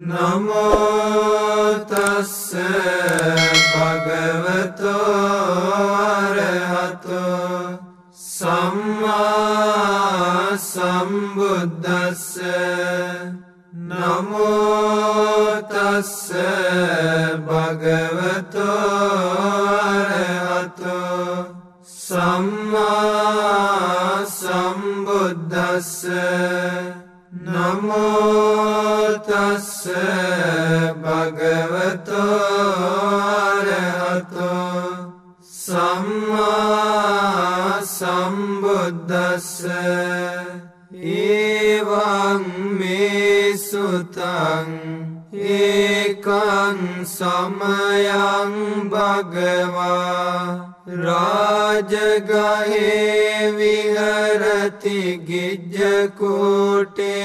නමෝතස්ස භගවතෝ අරහතෝ සම්මා සම්බුද්දස්ස නමෝතස්ස භගවතෝ අරහතෝ සම්මා සම්බුද්දස්ස නමෝතස්ස භගවතෝරහතෝ සම්මා සම්බුද්දස්ස ඒවං මේ සුතං ඒකං සමයං භගවා राजगहे विहरति गिज्जकोटे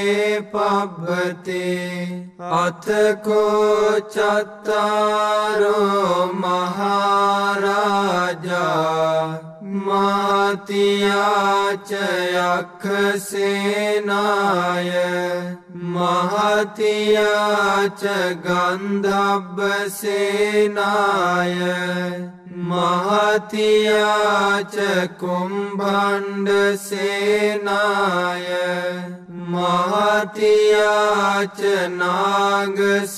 कोटे अथ को चत्तारो महाराजा मातया च अख महतिया च गन्ध महतिया च कुम्भण्डसेनाय महतिया च नागसेनाय।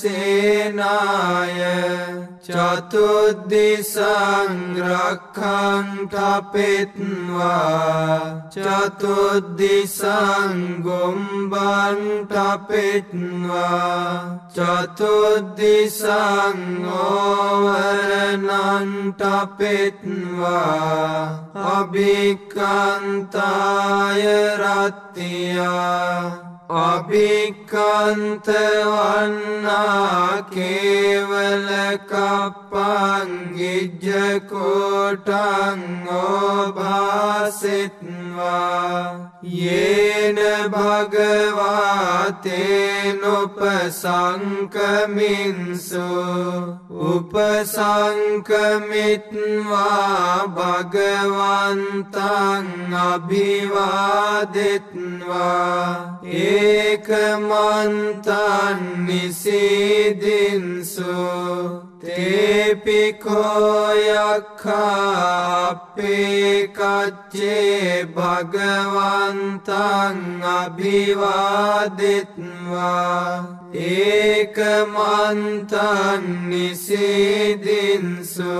චතුද්දිසංරක්කන්ටපෙත්වා චතුද්දිසංගුම්බන්ටපෙත්වා චතුද්දිසංෝවරනන්ටපෙත්වා අභිකන්තාය රත්තියා අභිකන්තවන්නා කේවල කප්පංගිජ්ජකෝටං ඕභාසිත්වා යේන භගවාතේනුපසංකමින්සු උපසංකමිත්වා භගවන්තං අභිවාදෙත්වා ඒකමන්තන් නිසිදින්සු तेऽपि को यखापि कच्चे पिके भगवन्तभिवादि අභිවාදෙත්වා ඒකමන්තන් නිසිදින්සු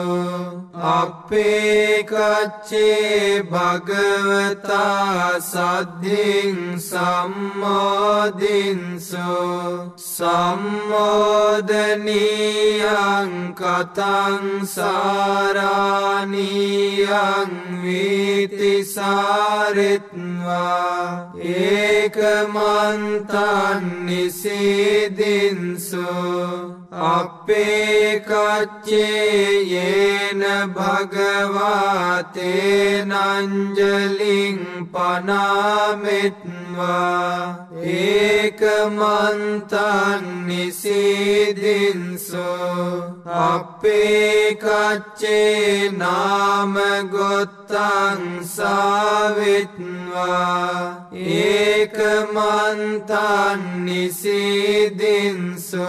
අපේකච්චේ භගවතා සද්ධින් සම්මෝදින්සු සම්මෝදනීයං කතං සාරානීයං වීතිසාරිත්වා ඒකමන්තන් නිසිදින්සු අපේකච්චේ යේන භගවාතේනංජලින් පනාමෙත්වා ඒකමන්තන් නිසිදින්සු අපේකච්චේ නාමගොත්තං සාවිත්වා ඒකමන්තන් නිසිදින්සු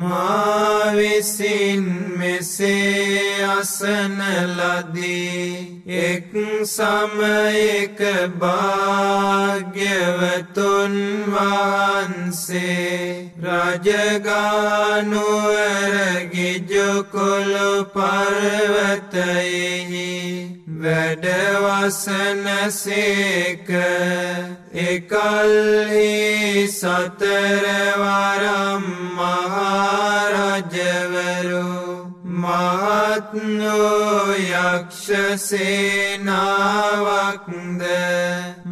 ඒකමන්තන් නිසිදින්සු මාවිසින් මෙසේ අසනලදී එක් සමයක භාග්‍යවතුන් වහන්සේ රජගානුවර ගිජුකොළු පර්වතයෙහි වැඩවසනසේක එකල්හි සතරවරම් මහාරජවරු මහත්නෝ යක්ෂසේනාවක්ද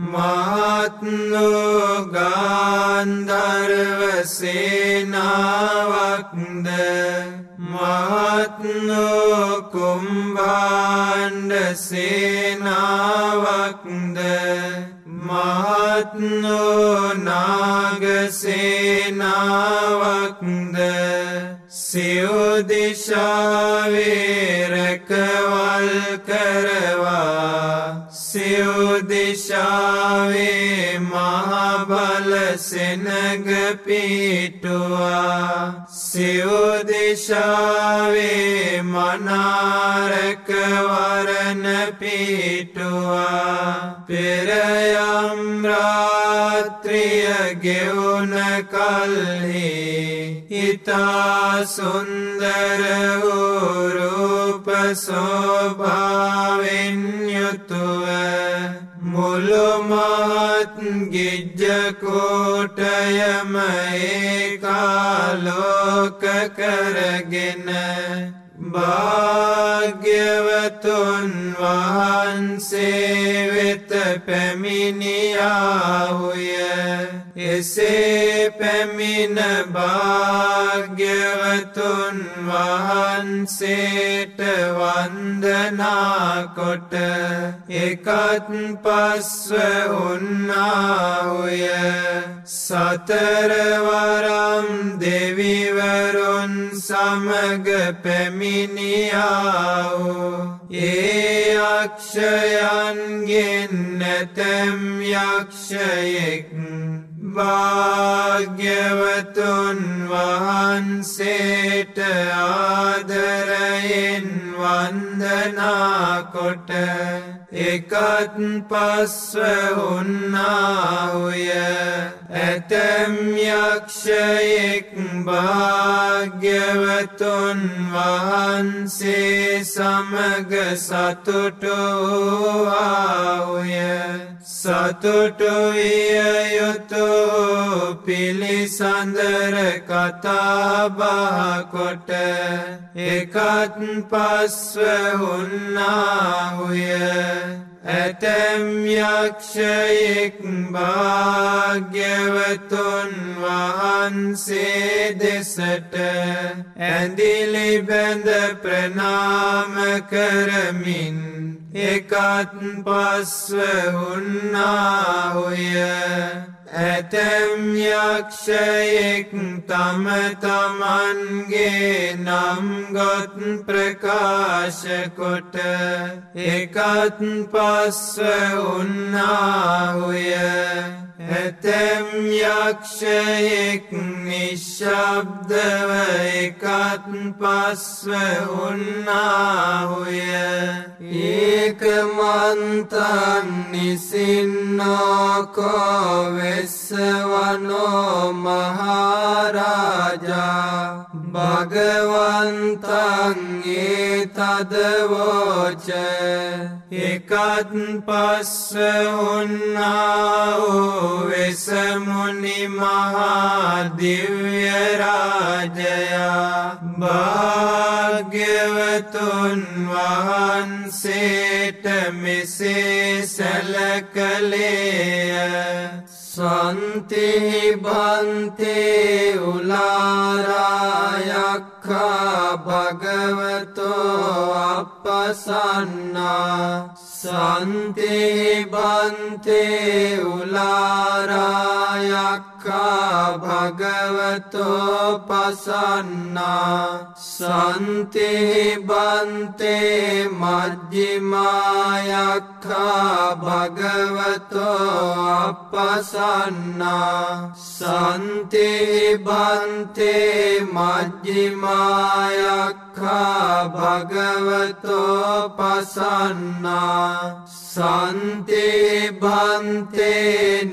මහත්නෝ ගාන්ධර්වසේනාවක්ද මහත්නෝ කුම්භාණ්ඩසේනාවක්ද මහත්නෝ නාගසේනාවක්ද සියෝදිශා දිශාවේරකවල් කරවා සිව්දිශාවේ මහබල සෙනග පිටුවා සිව්දිශාවේ මනාරකවරණ පිටුවා පෙරයම් රාත්‍රිය ගෙවුන කල්හි ඉතා සුන්දර වූරූප සෝභාවෙන් යුතුව මුළුමත් ගිජ්ජකෝටයම ඒකාලෝක කරගෙන භාග්‍යවතුන් වහන්සේ වෙත පැමිණියාවුය එසේ පැමිණ භාග්‍යවතුන් වහන්සේට වන්දනාකොට එකත් පස්ව උන්නාවුය. සතරවරම් දෙවිවරුන් සමග පැමිණියාවෝ. ඒ අක්ෂයන්ගෙන් නැතැම් යක්ෂයෙක් භාග්‍යවතුන් වහන්සේට ආදරයෙන් වන්දනාකොට එකත් පස්ව උන්නාහුය ඇතැම් යක්ෂයෙක් භාග්‍යවතුන් වහන්සේ සමග සතුටුවාහුය සතුටුවිය යුතු පිළිසඳර කතාබාකොට එකත් පස්ව උන්නාහුය ඇතැම් යක්ෂයෙක් භාග්‍යවතුන් වහන්සේ දෙසට ඇඳිලි බැඳ ප්‍රනාම කරමින් එකත් පස්ව උන්නාහුය ඇතැම් යක්ෂයෙක් තම තමන්ගේ නම්ගොත් ප්‍රකාශකොට එකත් පස්ව උන්නාහුය ඇතැම් යක්ෂයෙක් නිශ්ශබ්දව එකත් පස්ව උන්නාහුය. ඒකමන්තන් නිසින්නෝකෝ වෙස්සවනෝ මහාරාජා. භගවන්තන් ඒ තදවෝච එකත් පස්ස උන්නාවෝ වෙසමුනි මහාදිව්‍යරාජයා භාග්‍යවතුන් වහන්සේට මෙසේ සැලකලේය සන්තිබන්තේ උලාරායක්කා භගවතෝ අපසන්නා सन्ते बन्ते उलाराय का भगवतो प्रसन्ना सन्ति बन्ते मजि भगवतो प्रसन्ना सन्ति बन्ते मजिमाया भगवतो प्रसन्ना सन्ते भन्ते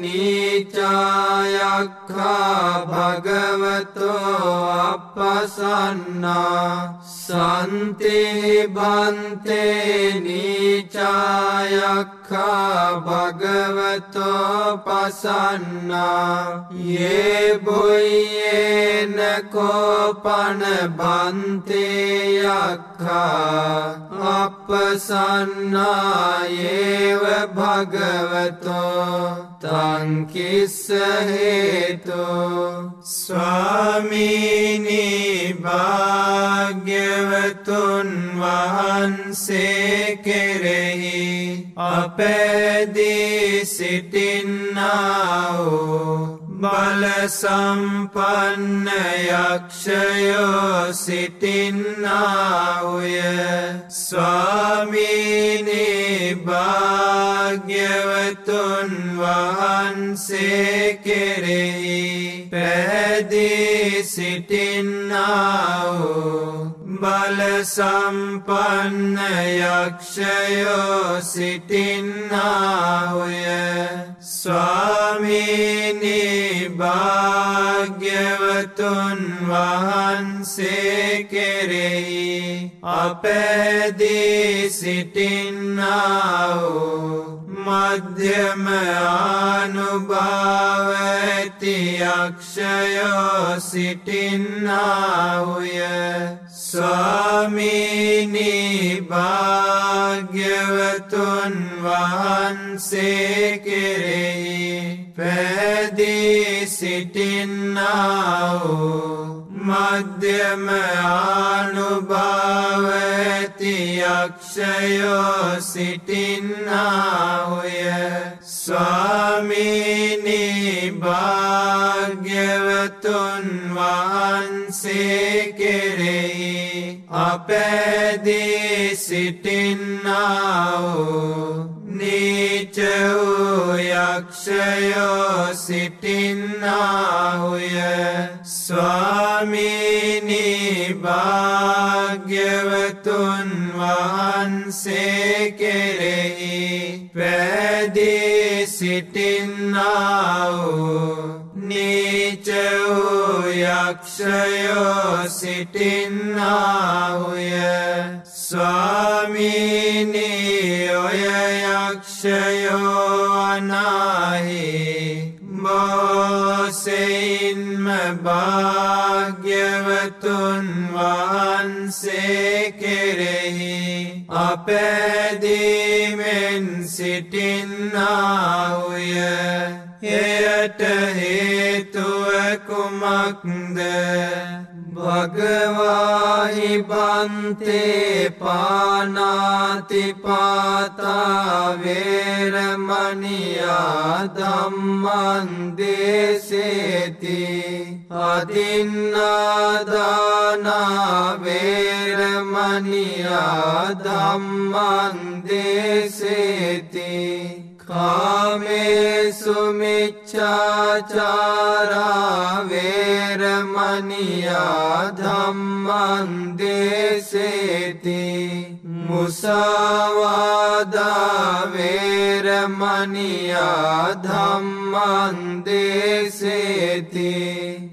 नीचाया නීචායක්කා භගවතෝ අපසන්නා සන්තිබන්තේ නීචායක්කා භගවතෝ පසන්නා ඒ බොයියේන කෝපන බන්තේයක්කා අපසන්නායේව භගවතෝ තංකිස්ස හේතු ස්වාමීනී භාග්‍යවතුන් වහන්සේ කෙරෙහි අපැදී සිටින්නාවෝ බලසම්පන්න යක්ෂයෝ සිටින්නාවය. ස්වාමීනී භාග්‍යවතුන් වහන්සේ කෙරෙහි පැදී සිටින්නාවෝ බලසම්පන්න යක්ෂයෝ සිටින්නාහුය ස්වාමීනී භාග්‍යවතුන් වහන්සේ කෙරෙහි අපැදී සිටින්නාහු මධ්‍යම ආනුභාව ඇති යක්ෂයෝ සිටින්නාහුය ස්වාමීනී භාග්‍යවතුන් වහන්සේ කෙරෙහි පැදී සිටින්නාවෝ මධ්‍යම ආනුභාව ඇති යක්ෂයෝ සිටින්නාහුය. ස්වාමීනී භාග්‍යවතුන් වහන්සේ කෙරෙහි අපැදී සිටින්නාවෝ. නීච වූ යක්ෂයෝ සිටින්නාහුය ස්වාමීනී භාග්‍යවතුන් වහන්සේ කෙරෙහි පැදී සිටින්නාවෝ. නීච වූ යක්ෂයෝ සිටින්නාහුය. ස්වාමීනී ඔය යක්ෂයෝ අනාහි. බෝසෙයින්ම භාග්‍යවතුන් වහන්සේ කෙරෙහි අපැදීමෙන් සිටින්නාහුය. එයට හේතුවකුමක්ද භගවාහි බන්තේ පානාතිපාතාවේරමනියා දම්මන් දේශේති कामे सुमिच्छाचारा चारमया धर्म मन्दे सेति मुसवा देरमणिया धम सेति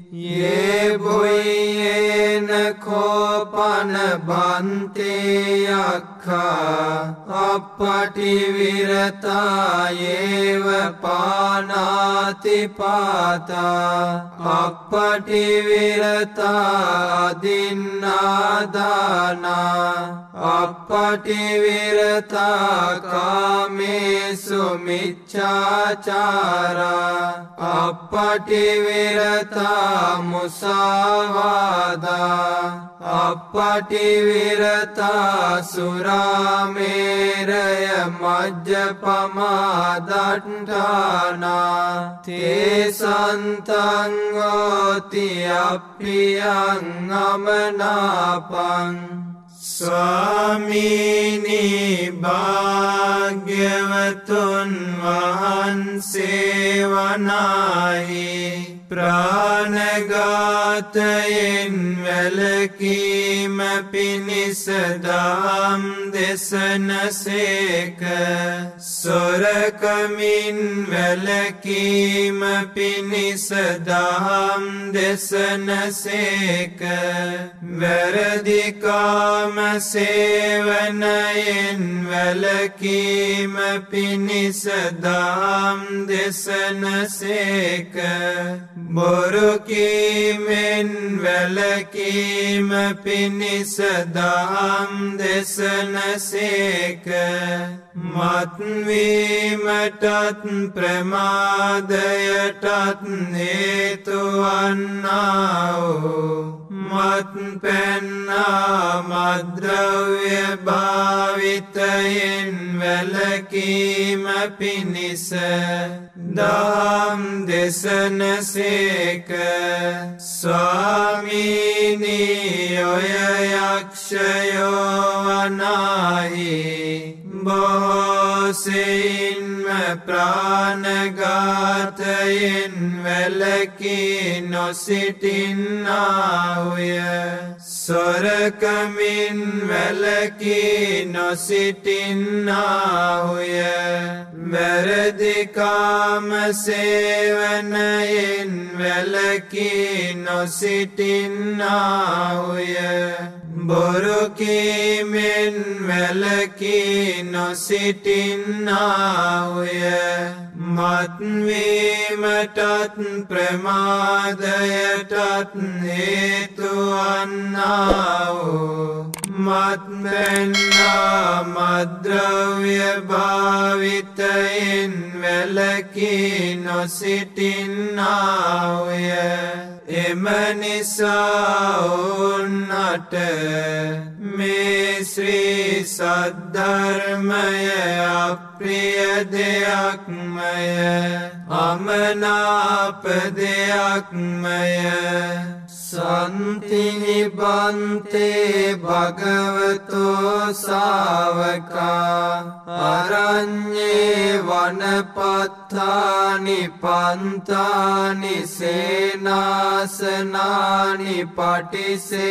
සුරාමේරය මජ්්‍ය පමාදට්ඨානාවේරමනියා ධම්මන්දේසේති ඒබොයියන කෝපන බන්තේයක්කා අපපටිවිරතායේව පානාතිපාතා අපපටිවිරතා අදින්නාදානා අපපටිවිරතා කාමේසු මිච්චාචාරා අපපටිවිරතා මුසාවාදා. අපපටිවිරතා සුරාමේරය මජ්්‍ය පමාදට්ටානා තේසන්තංගෝති අප්පියන් අමනාපං. ස්වාමීනී භාග්‍යවතුන් වහන්සේ වනාහි ප්‍රාණගාතයෙන් වැලකීම පිණිස දහම් දෙසනසේක සොරකමින් වැලකීම පිණිස දහම් දෙසනසේක වැරදිකාම සේවනයෙන් වැලකීම පිණිස දහම් දෙසනසේක බොරුකීමෙන් වැලකීම පිණිස දහම් දෙසනසේක මත්ව මත්වීමටත් ප්‍රමාදයටත් හේතුවන්නාවෝ මත් පැන්නා මද්‍රව්‍ය භාවිතයෙන් වැලකීම පිණිස දහම් දෙසනසේක ස්වාමීනී ඔය යක්ෂයෝ වනාහි බෝසෙයින්ම ප්‍රාණගාතයෙන් වැලකී නොසිටින්නාවය සොරකමින් වැලකී නොසිටින්නාහුය. වැරදිකාම සේවනයෙන් වැලකී නොසිටින්නාහුය. බොරුකීමෙන් වැලකී නොසිටින්නාහුය මත්වීමටත් ප්‍රමාදයටත් හේතුවන්නාවෝ මත්මැන්නා මද්‍රව්‍ය භාවිතයෙන් වැලකී නොසිටින්නාවය. එම නිසාඋන්නට මේ ශ්‍රී සද්ධර්මය අප්‍රිය දෙයක්මය. අමනාප දෙයක්මය. සන්තිනිබන්තේ භගවතෝ සාවකා අරං්ඥේ වනපත්තානි පන්තානි සේනාසනානි පටිසේවන්ති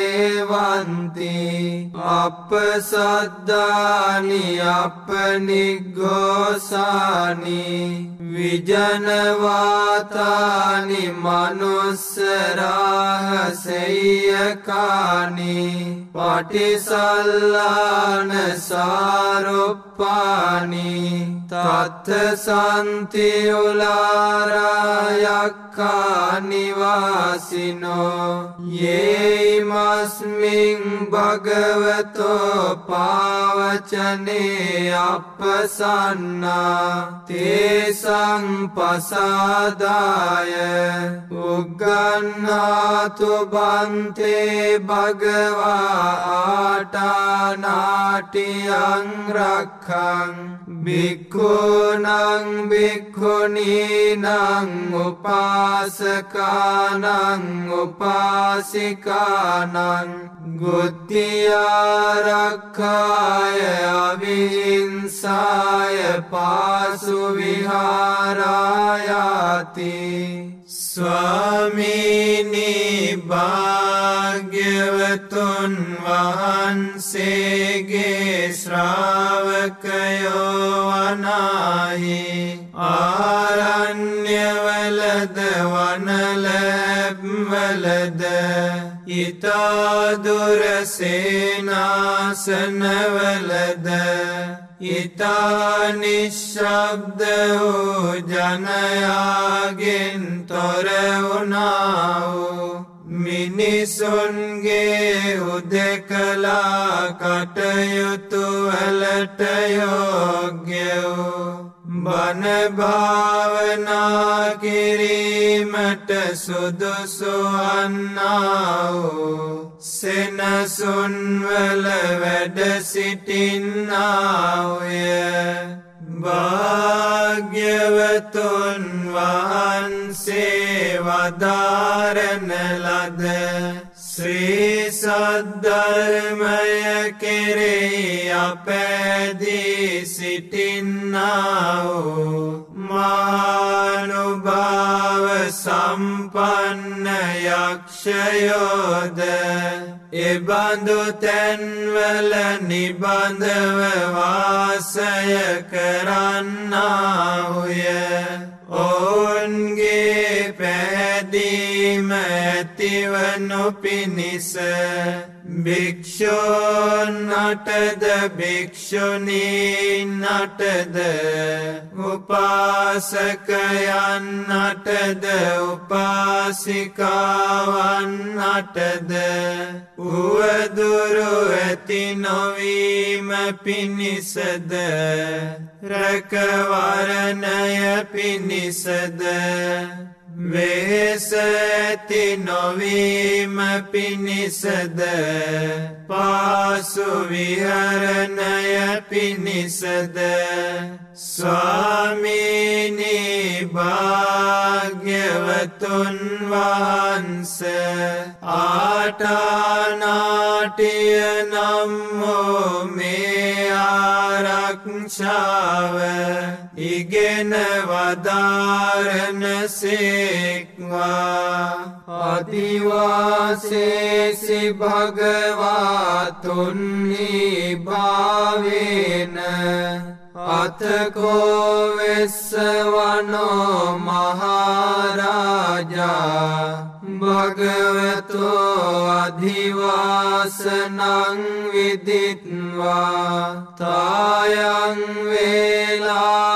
අප සද්දානි අප නිග්ගෝසානි විජනවාතානි මනුස්සරාහ සෙය්‍යකානි පටිසල්ලාන සාරුප්පානි තත්ත සන්තිඋලාරායක්කානිවාසිනෝ ඒයිමස්මින් භගවතෝ පාවචනේ අපසන්නා තේසං පසාදාය උගන්නාතු බන්තේ භගවා ආටානාටියං රක්ඛං බික්ඛුනං බික්ඛුනීනං උපාසකානං උපාසිකානං ගුත්තියාරක්ඛාය අවිහිංසාය පාසු විහාරායාති ස්වාමීනී භාග්‍යවතුන් වහන්සේගේ ශ්‍රාවකයෝ වනාහි ආරණ්‍යවලද වනලැබ්වලද ඉතාදුරසේනාසනවලද ඉතානිශ්ශබ්ද වූ ජනයාගෙන් තොරවුණාවූ මිනිසුන්ගේ උදෙකලා කටයුතුවලට යෝග්‍යවූ බනභාවනා කිරීමට සුදුසුවන්නාවූ සෙනසුන්වල වැඩ සිටින්නාවය. භාග්‍යවතුන් වහන්සේ වදාරන ලද ශ්‍රී සද්ධර්මය කෙරෙහි අපැදී සිටින්නාවෝ මානුභාව සම්පන්න යක්ෂයෝද. එබඳු තැන්වල නිබඳව වාසය කරන්නාවුය ඔවුන්ගේ පැහැදීම ඇතිවනු පිණිස භික්‍ෂූන් අටද භික්‍ෂුණීන් අටද උපාසකයන් අටද උපාසිකාවන් අටද උවදුරු ඇති නොවීම පිණිසද රැකවරණය පිණිසද වේස ඇති නොවීම පිණිසද පාසු විහරණය පිණිසද ස්වාමීනී භාග්‍යවතුන් වහන්ස ආටානාටිය නම්මෝ මේ ආරක්ෂාව ඉගෙන වදාරනසේක්වා අදිවාසේසි භගවාතුන්හි භාවේන අතකෝවෙස්සවනෝ මහාරාජා භගවතෝ අධිවාසනං විදිත්වා තායං වේලායන්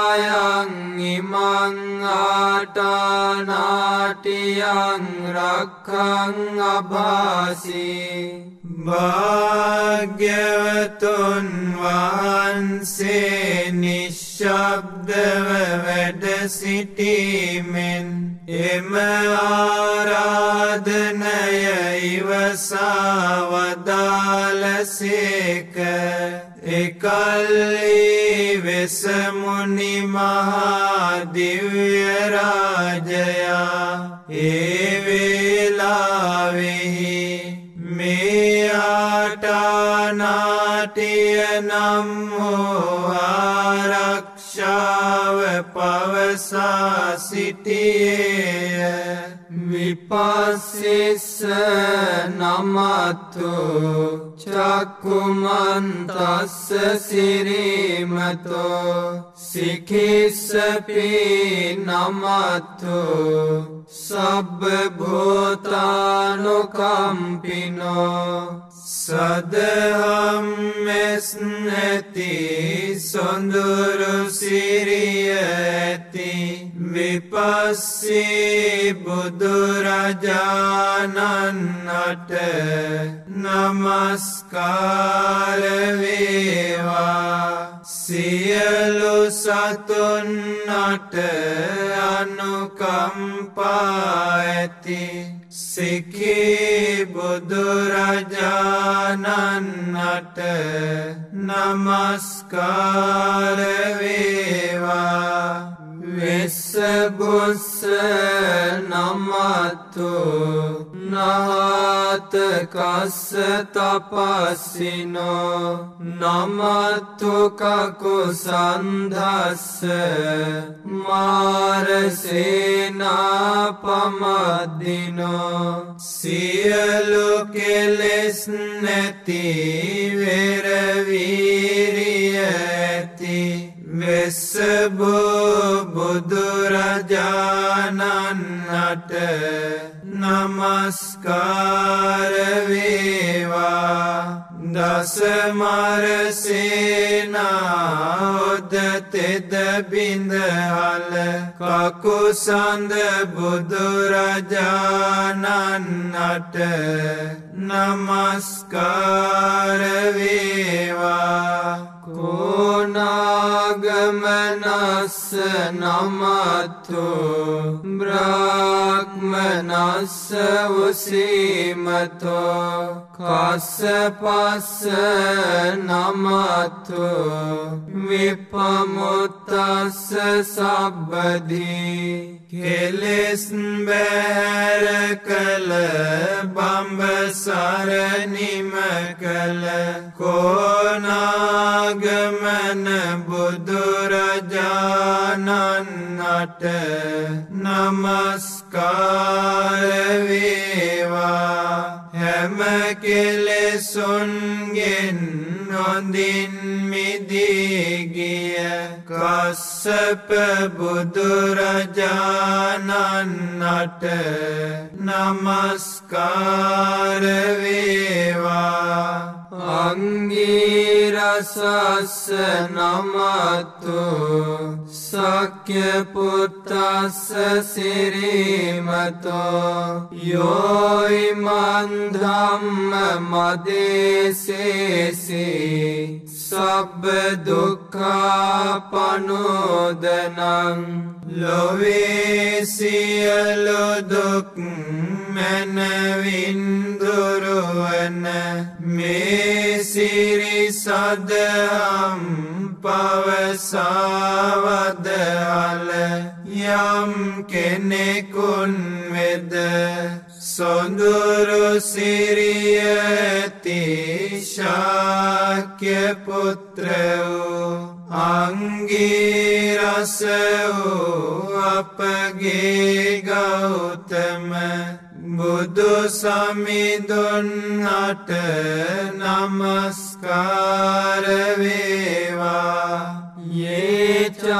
ඉමං ආටානාටියන් රක්කං අභාසී භාග්‍යවතුන් වහන්සේ නිශ්ශබ්දව වැඩ සිටීමෙන් එම ආරාධනය ඉවසාවදාලසේක එකල්ලි වෙසමුණි මහාදිව්‍යරාජයා ඒවේලාවෙහි මේ ආටානාටිය නම් හෝ ආරක්ෂාව පවසා සිටියේය විපස්සිස්ස නමත්තු චක්කුමන්තස්ස සිරීමතෝ සිකිස්සපි නමත්තු සබ්බභූතානුකම්පිනෝ සදහම් මෙස් නැති සොඳුරු සිරිය ඇති විපස්සී බුදුරජාණන්නට නමස්කාරවේවා සියලු සතුන්නට අනුකම්පා ඇති. සිකී බුදුරජාණන්නට නමස්කාරවේවා වෙස්සබුස්ස නමත්තු නහතකස්ස තපස්සිනෝ නමත්තුකකු සන්ධස්ස මාරසේනා පමද්දිනෝ සියලු කෙලෙස් නැති වෙරවීරිය ඇති වෙස්සබෝ බුදුරජාණන්නට නමස්කාරවේවා දසමරසේනාඔද තෙද බිඳහල කකුසඳ බුදුරජාණන්නට නමස්කාරවේවා කෝනාගමනස්ස නමත්තු බ්‍රාක්්මනස්ස උසීමතෝ කස්ස පස්ස නමත්තු විපමුත්තස්ස සබ්බදී කෙලෙස් බෑර කළ බම්බසරනිම කළ කෝනාගමන බුදුරජාණන්නට නමස්කාරවේවා හැම කෙලෙසුන්ගෙන් නොදින් මිදීගිය කස්සප බුදුරජාණන්නට නමස්කාරවේවා අංගීරසස්ස නමත්තු සක්‍යපුත්තස්ස සිරීමතෝ යෝයිමන්ධම්ම මදේසේසි සබ්බ දුක්ඛාපනෝදනං ලොවේ සියලු දුක් මැනවින් දුරුවන මේ සිරි සදහම් පවසාවදහල යම් කෙනෙකුන් වෙද සොඳුරු සිරියති ශාක්‍ය පුත්‍ර වූ අංගීරස වූ අපගේ ගෞතම බුදු සමිඳුන්නට නමස්කාරවේවා යේචාපිනිබ්බුතාලෝකේ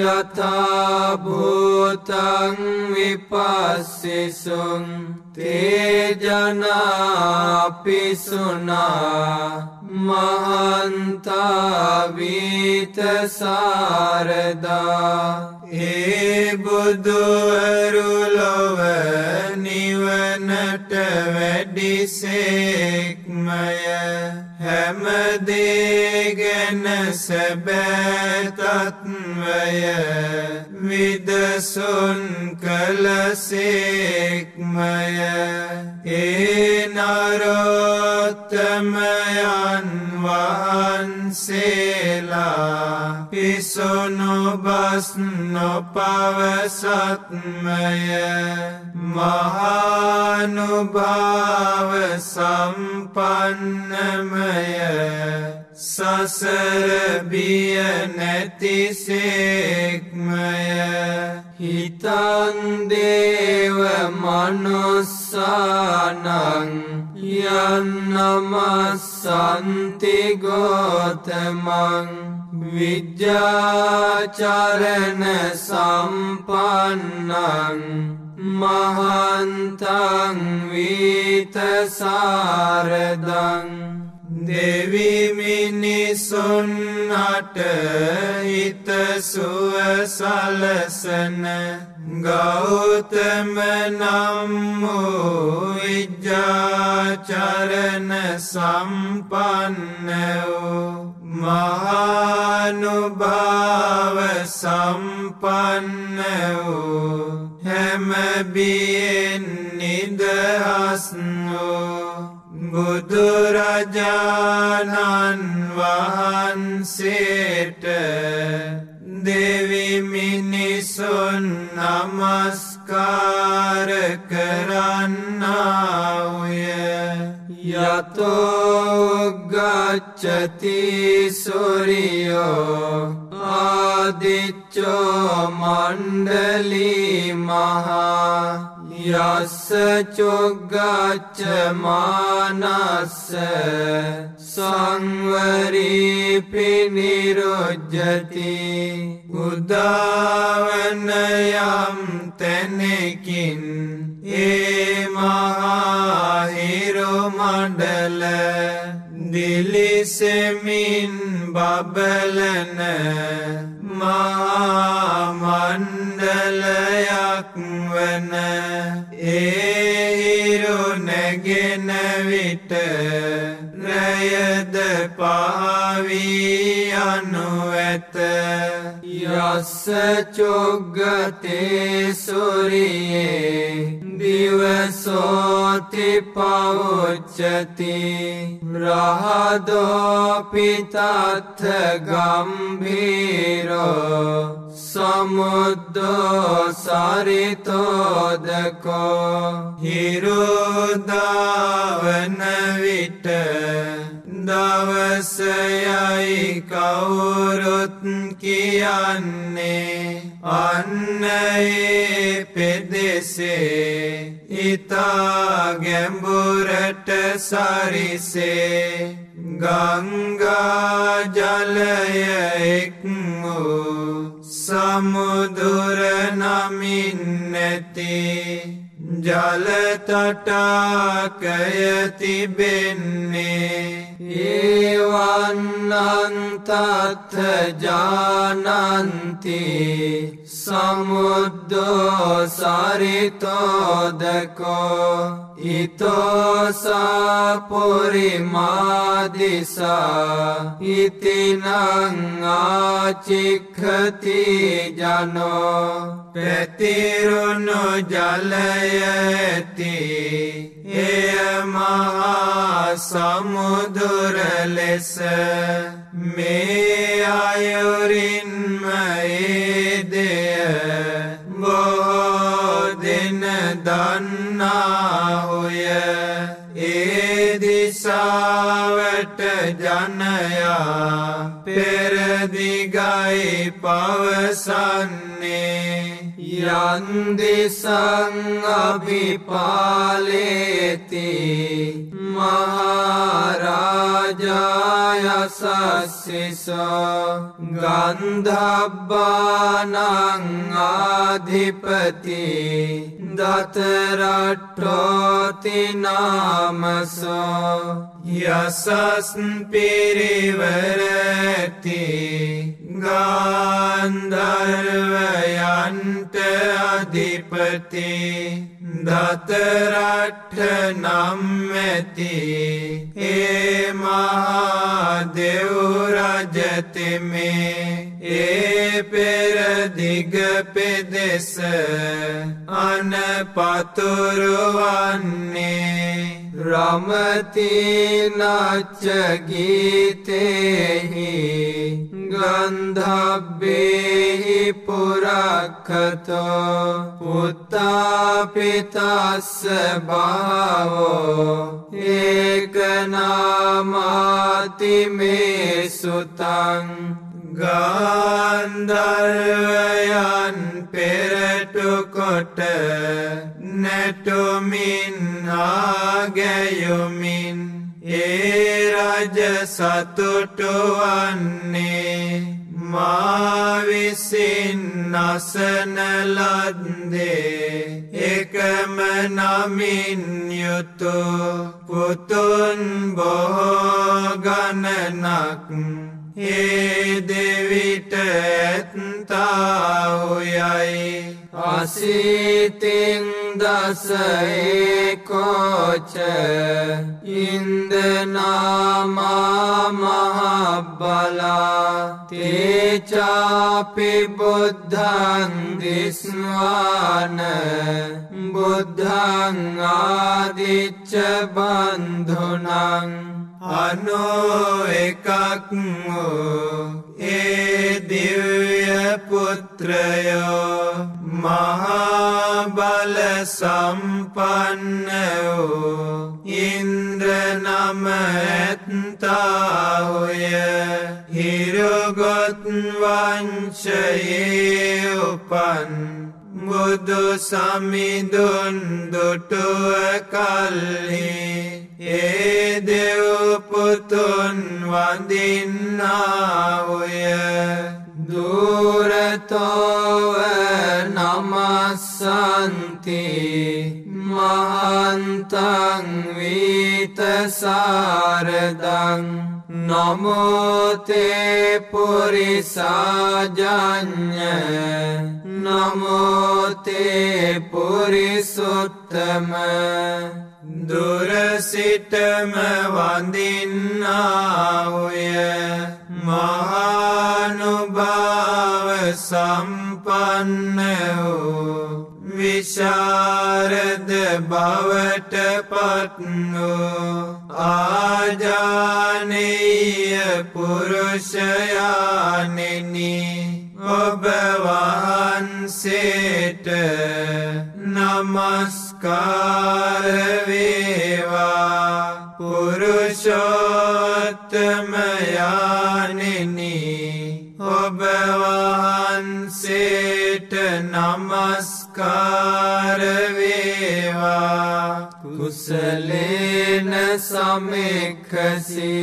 යථභූතං විපස්සිසුන් තේජනාපිසුනා මහන්තාවීතසාරදා ඒ බුදුවරුලොව නිවනට වැඩිසේක්මය හැමදේගැන සැබෑතත්වය විදසුන් කලසේක්මය ඒ නරෝත්තමයන් වහන්සේලා පිසුනු බස් නොපවසත්මය මහානුභාව සම්පන්නමය සසරබිය නැතිසේක්මය හිතන්දේව මනුස්සානං යන්නමස්සන්තිගෝතමං විද්‍යාචරණ සම්පන්නං මහන්තං වීතසාරදං දෙවිමිනිසුන්නට හිතසුව සලසන ගෞතම නම් වූ විජ්ජාචරණ සම්පන්න වූ මහානුභාව සම්පන්න වූ හැමබියෙන් නිදහස් වූ බුදුරජාණන් වහන්සේට දෙවිමිනිසුන් නමස්කාර කරන්නාවය. යතෝගච්චති සුරියෝ ආදිච්චෝ මණ්ඩලී මහා යස්ස චොග්ගච්ච මානස්ස සංවරී පිනිරොජ්ජති උදාවනයම් තැනෙකින් ඒ මහාහිරු මඩල දිලිසෙමින් බබලන මහාමණ්ඩලයක් වන ඒහිරු නැගෙන විට රැයද පාවී අනු ඇත. යස්ස චොග්ගතේ සුරියේ දිවසෝති පවුච්චති. රහදෝපිතත්ථ ගම්භීරෝ සමුද්දෝ සරිතෝදකෝ හිරුදාවන විට දවසයයි කවුරුත් කියන්නේ අන්න ඒ පෙදෙසේ ඉතා ගැඹුරට සරිසේ ගංගා ජලය එක් වූ සමුදුර නමින් නැති ජලතටාකය තිබෙන්නේ ඒවන්නන්තත්ත ජානන්ති සමුද්දෝ සරිතෝදකෝ ඉතෝසාපුරිමාදිසා ඉතිනංආචික්හති ජනෝ පැතිරුණු ජලයඇති එය මහා සමුදුර ලෙස මේ අයුරින්ම ඒ දෙය බොහෝ දෙන දන්නාහුය ඒ දිසාවට ජනයා පෙරදිගයි පවසන්නේ यन्दिसङ्गभिपालेति महाराजाय सशिष महाराजास गन्धानङ्गाधिपति नाम स යසස් පිරිවරති. ගාන්ධර්වයන්ට අධිපති. දතරට්ට නම් ඇති. ඒ මහා දෙව්රජතෙමේ ඒ පෙරදිග පෙදෙස අනපතුරුවන්නේ. රමතිනච්ච ගීතෙහි ගන්ධබ්බෙහි පුරක්කතෝ පුත්තාපිතස්ස භාවෝ ඒකනාමාති මේ සුතං ගාන්ධර්වයන් පෙරටුකොට නැටුමින් ආගැයුමින් ඒ රජ සතුටුවන්නේ මාවිසින් නසනලද්දේ එකම නමින් යුතු පුතුන් බොහෝ ගණනක් ඒ දෙවිට ඇත්තාහුයයි අසීතිං දසඒකෝච ඉන්දනාමාමහබලා තේචාපි බුද්ධන් දිස්වාන බුද්ධන් ආදිච්ච බන්ධුනං अनो अनोकग्नो ए दिव्यपुत्रय महाबलसम्पन्नो इन्द्रनमन्ताय हिरोगन् उपन् වූ ඉන්ද්‍ර නම ඇත්තාහුය හිරුගොත් වංශයේ උපන් බුදු සමිඳුන් දුටුව කල්හි ඒ දෙව්පුතුන් වඳින්නාවුය. දුරතෝව නමස්සන්ති මහන්තං වීතසාරදං. නමෝතේ පුරිසාජඥ නමෝතේ පුරිසුත්තම දුරසිටම වඳින්නාවුය. මහානුභාව සම්පන්න වූ විශාරද බවට පත්වූ ආජානීය පුරුෂයානෙනි. ඔබ වහන්සේට නමස්කාරවේවා පුරුෂෝත්තමයානෙනි ඔබ වහන්සේට නමස්කාරවේවා වේවා. කුසලේන සමෙක්කසි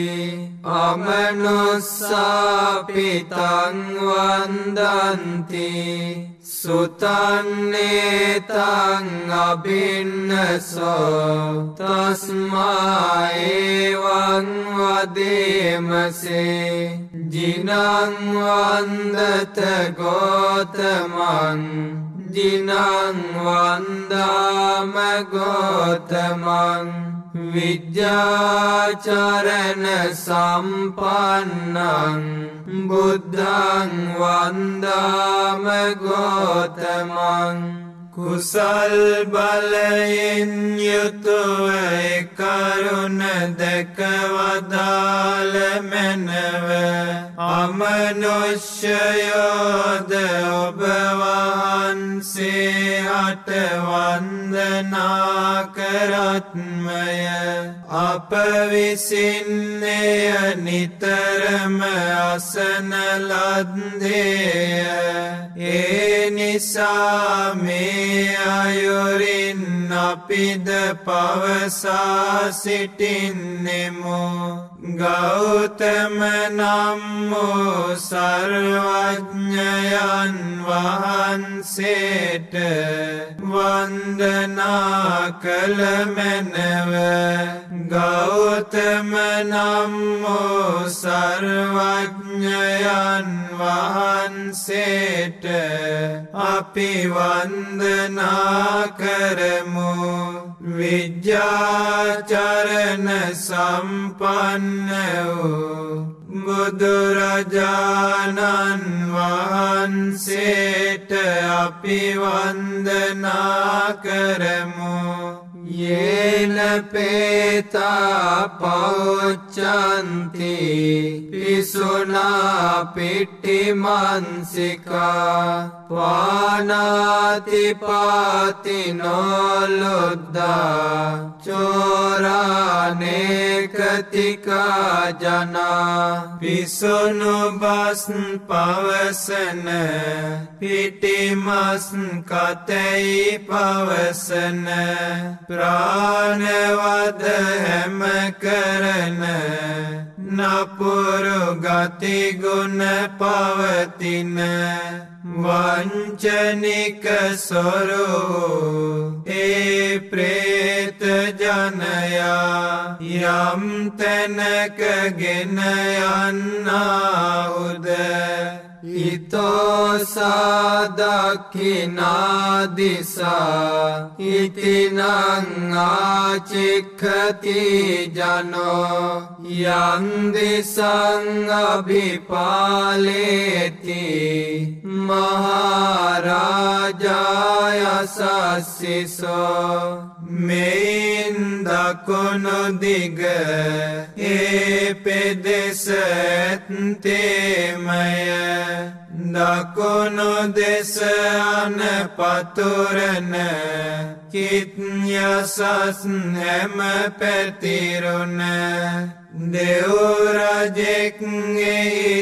අමනුස්සාපිතං වන්දන්ති සුතන්නේතං අභින්නසෝ තස්මාඒවං වදේමසේ ජිනංවන්දත ගෝතමන් ජිනංවන්දාම ගෝතමන් විද්‍යාචරණ සම්පන්නං බුද්ධං වන්දාම ගෝතමං කුසල් බලයෙන් යුතුව කරුණ දැකවදාල මැනව. අමනුෂ්‍යයෝද ඔබවහන්සේ අට වන්දනා කරත්මය. අප විසින්නය නිතරම අසනලද්දේය ඒ නිසා මේ අයුරින් අපිද පවසා සිටින්නෙමු. ගෞතම නම් වූ සර්වඥයන් වහන්සේට වන්දනා කළ මැනව. ගෞතම නම් වූ සර්වඥයන් වහන්සේට අපි වන්දනා කරමු විද්‍යාචරණ සම්පන්න වූ බුදුරජාණන් වහන්සේට අපි වන්දනා කරමු යේන පේතා පෞච්චන්ති පිසුනා පිට්ටිමන්සිකා පානාතිපාති නොලොද්දා චෝරානේකතිකා ජනා පිසුනු බස් පවසන පිටිමස් කතැයි පවසන ප්‍රාණවද හැම කරන නපුරු ගතිගුණ පවතින වංචනික සොරු ඒ ප්‍රේත ජනයා යම් තැනක ගෙන යන්නාවුද ඉතෝසාදක්කිනාදිසා ඉතිනං ආචික්කති ජනෝ යන්දිසං අභිපාලේති මහාරාජායසස්සිසෝ මෙයින් දකුණු දිග ඒ පෙදෙස ඇත්තේමය දකුණු දෙස අන පතුරන කිත්යසස් හැම පැතිරුණ देवरजे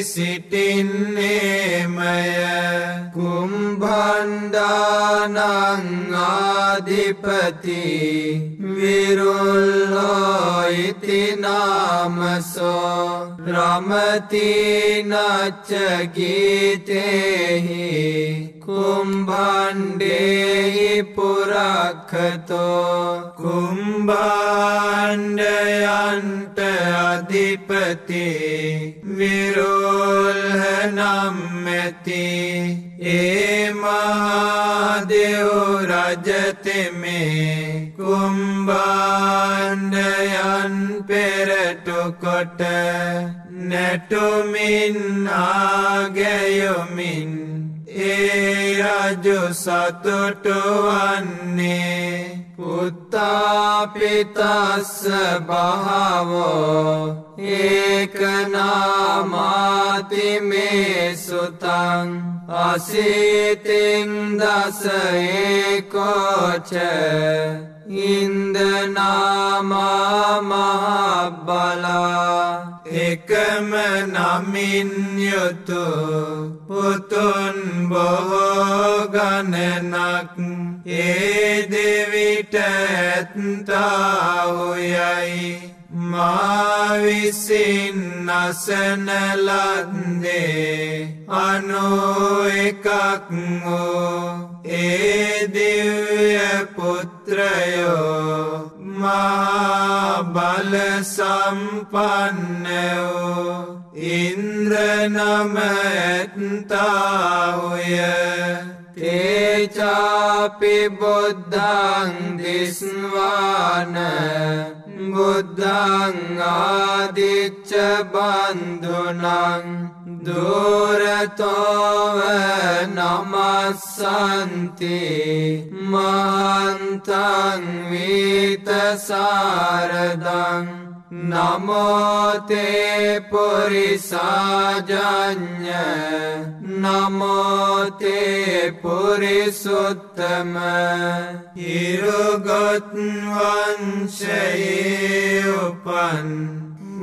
सिटि निमय कुम्भाण्डानाङ्गाधिपति विरु इति नामस रामती न च गीते हि කුම්බණ්ඩෙහි පුරක්කතෝ කුම්බාණ්ඩයන්ට අධිපති විරෝල්හනම් ඇති ඒ මහාදෙව් රජතෙමේ කුම්බාණ්ඩයන් පෙරටුකොට නැටුමින් ආගැයොමින් ඒ රජු සතුටු වන්නේ. පුත්තාපිතස්ස භාවෝ. ඒකනාමාති මේ සුතං අසීතින් දස ඒකෝච. ඉන්දනාමහබලා එකම නමින් යුතු පුතුන් බොහෝ ගණනක් ඒ දෙවිට ඇත්තාවුයයි. මාවිසින් නසනලද්දේ අනෝ එකක් වූ ඒ දිව්‍ය පුත්‍රයෝ මා බල සම්පන්න වූ ඉන්ද්‍රනම ඇත්තාවුය තේචාපි බුද්ධං දිස්වාන බුද්ධං ආදිච්ච බන්ධුනං දුරතෝව නමස්සන්ති මහන්තං වීතසාරදං නමෝතේ පුරිසාජඥ නමෝතේ පුරිසුත්තම හිරුගොත් වංශයේ උපන්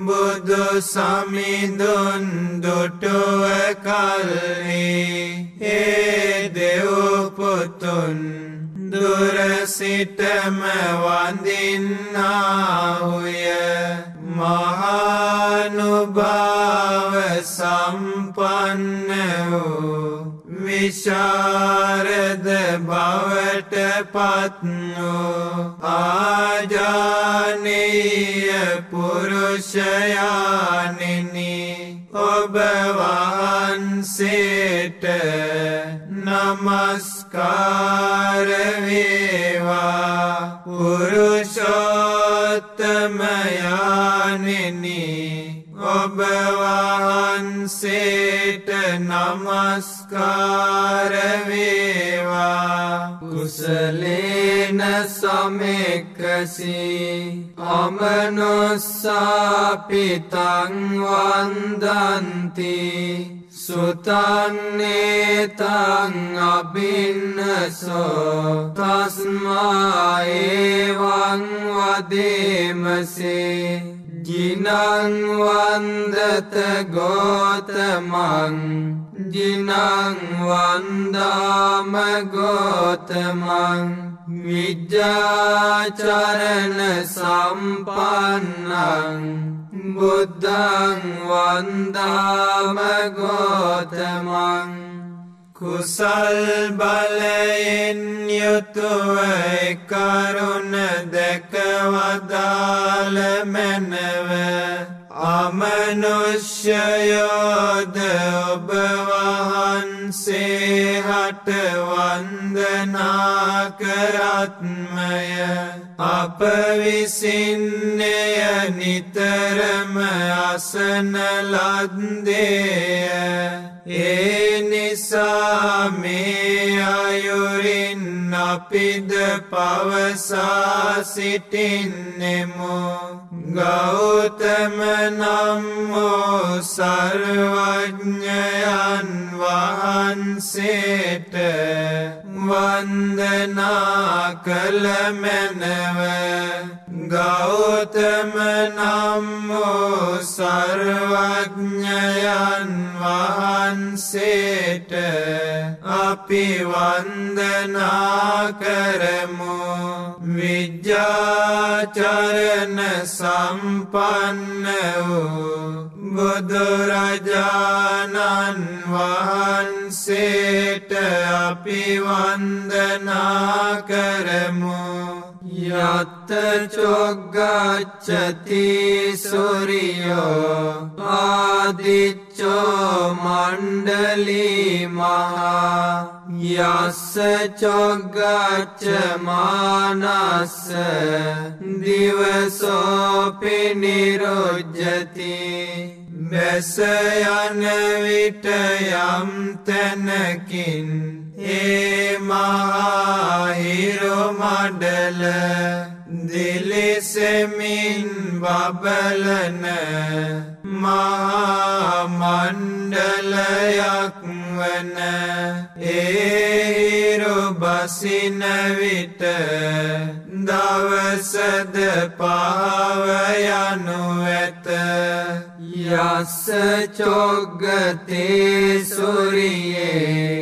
බුදු සමිඳුන් දුටුව කල්හි. ඒ දෙව්පුතුන් දුරසිටම වඳින්නාහුය. මහානුභාව සම්පන්න වූ විශාරද බවට පත්වූ ආජානීය පුරුෂයානිනි. ඔබ වහන්සේට නමස්කාරවේවා පුරුෂෝත්තමයානෙනි. ඔබ වහන්සේට නමස්කාරවේවා කුසලේන සමෙක්කසී අමනොස්සාපිතං වන්දන්ති. සුතන්නේතං අබින්නසෝ තස්මාඒවං වදේමසේ. ජිනංවන්දත ගෝතමං. ජිනංවන්දාම ගෝතමං. විජ්ජාචරණ සම්පන්නං. බුද්ධං වන්දාම ගෝතමං. කුසල් බලයෙන් යුතුව කරුණ දැකවදාල මැනව. අමනුෂ්‍යයෝද ඔබ වහන්සේ හට වන්දනා කරත්මය. අප විසින්නය නිතරම අසන ලද්දේය. ඒ නිසා මේ අයුරින් අපිද පවසා සිටින්නෙමු. ගෞතම නම් වූ සර්වඥයන් වහන්සේට වන්දනා කළ මැනව ගෞතම නම් වූ සර්වඥයන් වහන්සේට අපි වන්දනා කරමු. විජ්ජාචරණ සම්පන්න වූ බුදුරජාණන් වහන්සේට අපි වන්දනා කරමු. යත්ත චොග්ගච්චති සුරියෝ ආදිච්චෝ මණ්ඩලී මහා යස්ස චොග්ගච්ච මානස්ස දිවසෝපි නිරොජ්ජති බැස යන විට යම් තැනකින් ඒ මහාහිරු මඩල දිලිසෙමින් බබලන මහාමණ්ඩලයක් වන ඒහිරු බසින විට දව දවසද පහවයනු ඇත යස්ස චොග්ගතේ සුරියේ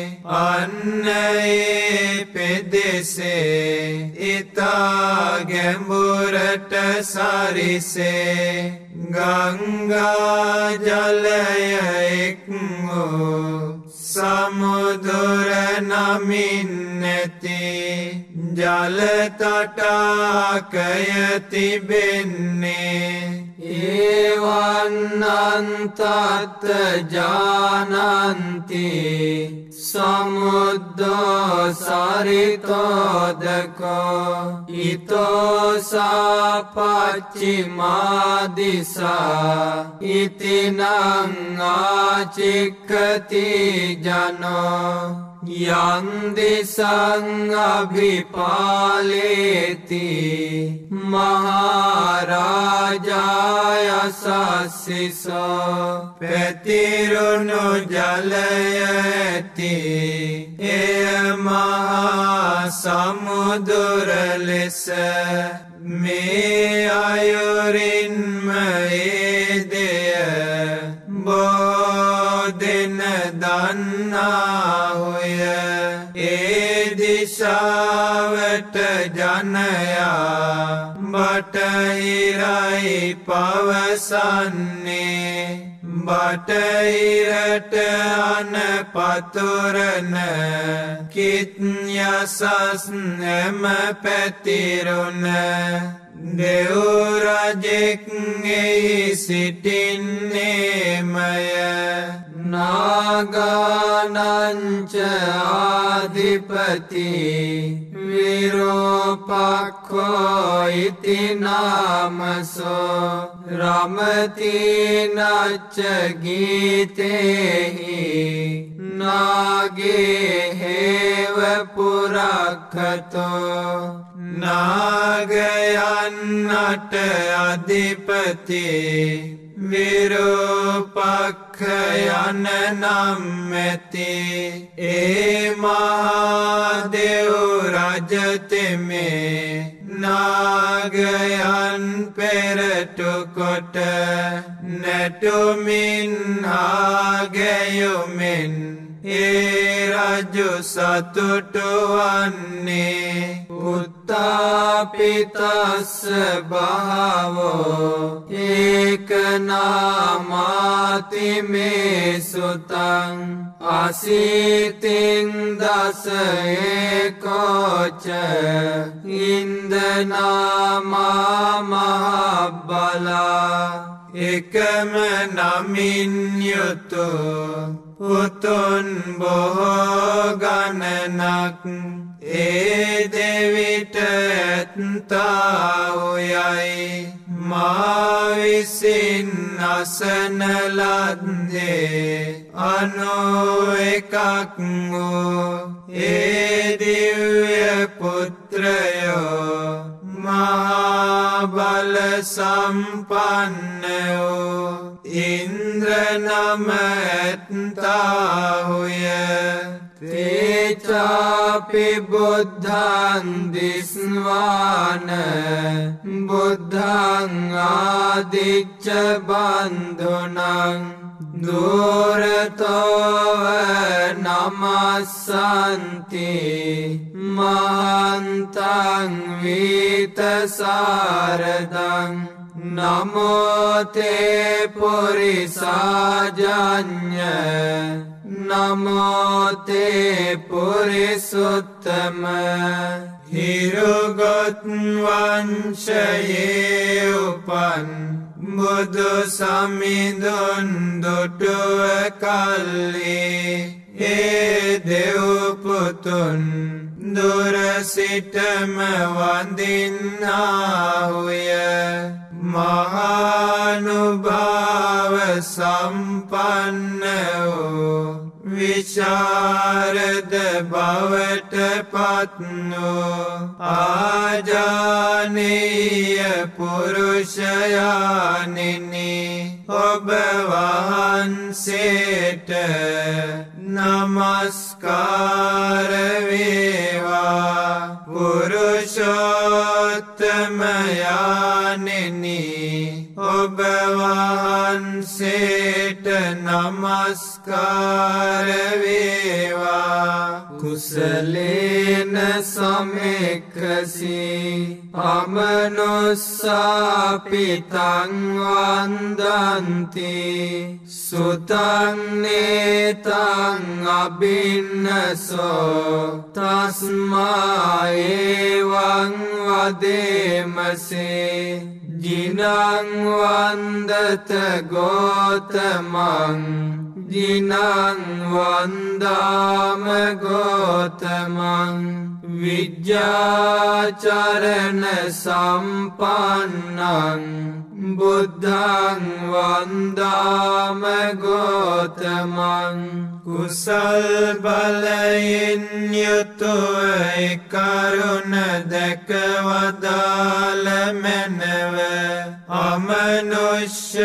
අන්නයේ පෙදෙසේ ඉතා ගැඹුරට සරිසේ ගංගා ජලයෙක් වූ සමුදුර නමින් නැති ජලතටාකය තිබෙන්නේ ඒවන්නන්තත්ත ජානන්ති. සමුද්දෝ සරිතෝදකෝ. ඉතෝසාපච්චිමාදිසා ඉතිනං ආචික්කති ජනෝ. යන්දිසං අභිපාලේති මහාරාජායසස්සිසෝ පැතිරුණු ජලයඇති එය මහා සමුදුර ලෙස මේ අයුරින්ම ඒදෙය බෝදෙන දන්නාහොය ජනයා බටහිරයි පවසන්නේ. බටහිරට අන පතුරන කිත්යසස් නැම පැතිරුණ. गानधिपति मेरो इति नाम रमति न च गीते हि नागे हे व पुरा अधिपति विरोपाख යන නම් ඇති ඒ මහාදෙව් රජතෙමේ නාගයන් පෙරටුකොට නැටුමින් ආගැයුමෙන් ඒ රජු සතුටුවන්නේ උත්තාපිතස්ස භාවෝ ඒකනාමාති මේ සුතං අසීතින් දස ඒකෝච ඉන්දනාමාමහබලා එකම නමින් යුතු පුතුන් බොහෝ ගණනක් ඒ දෙවිට ඇත්තාවයයි මාවිසින් අසනලද්දේ අනෝ එකක් වූ ඒ දිව්‍ය පුත්‍රයෝ මහාබල සම්පන්නයෝ ඉන්ද්‍රනම ඇත්තාහුය තේචාපි බුද්ධන් දිස්වාන බුද්ධං ආදිච්ච බන්ධුනං දුරතෝව නමස්සන්ති මහන්තං වීතසාරදං නමෝතේ පුරිසාජඥ නමෝතේ පුරිසුත්තම හිරුගොත්වංශයේ උපන් බුදු සමිඳුන් දුටුව කල්ලේ ඒ දෙව්පුතුන් දුරසිටම වඳින්නාහුය. මහානුභාව සම්පන්න වූ සංස්කාරද බවට පත්නෝ ආජානීය පුරුෂයානිනි ඔබ වහන්සේට නමස්කාරවේවා පුරුෂෝත්තමයානෙනි ඔබ වහන්සේට නමස්කාරවේවා කුසලේන සමෙක්කසී අමනුස්සාපිතං වන්දන්ති සුතන්නේතං අබින්නසෝ තස්මාඒවං වදේමසේ ජිනංවන්දත ගෝතමං ජිනංවන්දාම ගෝතමං විජ්ජාචරණ සම්පන්නං බුද්ධං වන්දාම ගෝතමං කුසල් බලයෙන් යුතුව කරුණ දැකවදාල මැනව අමනුෂ්‍යයෝද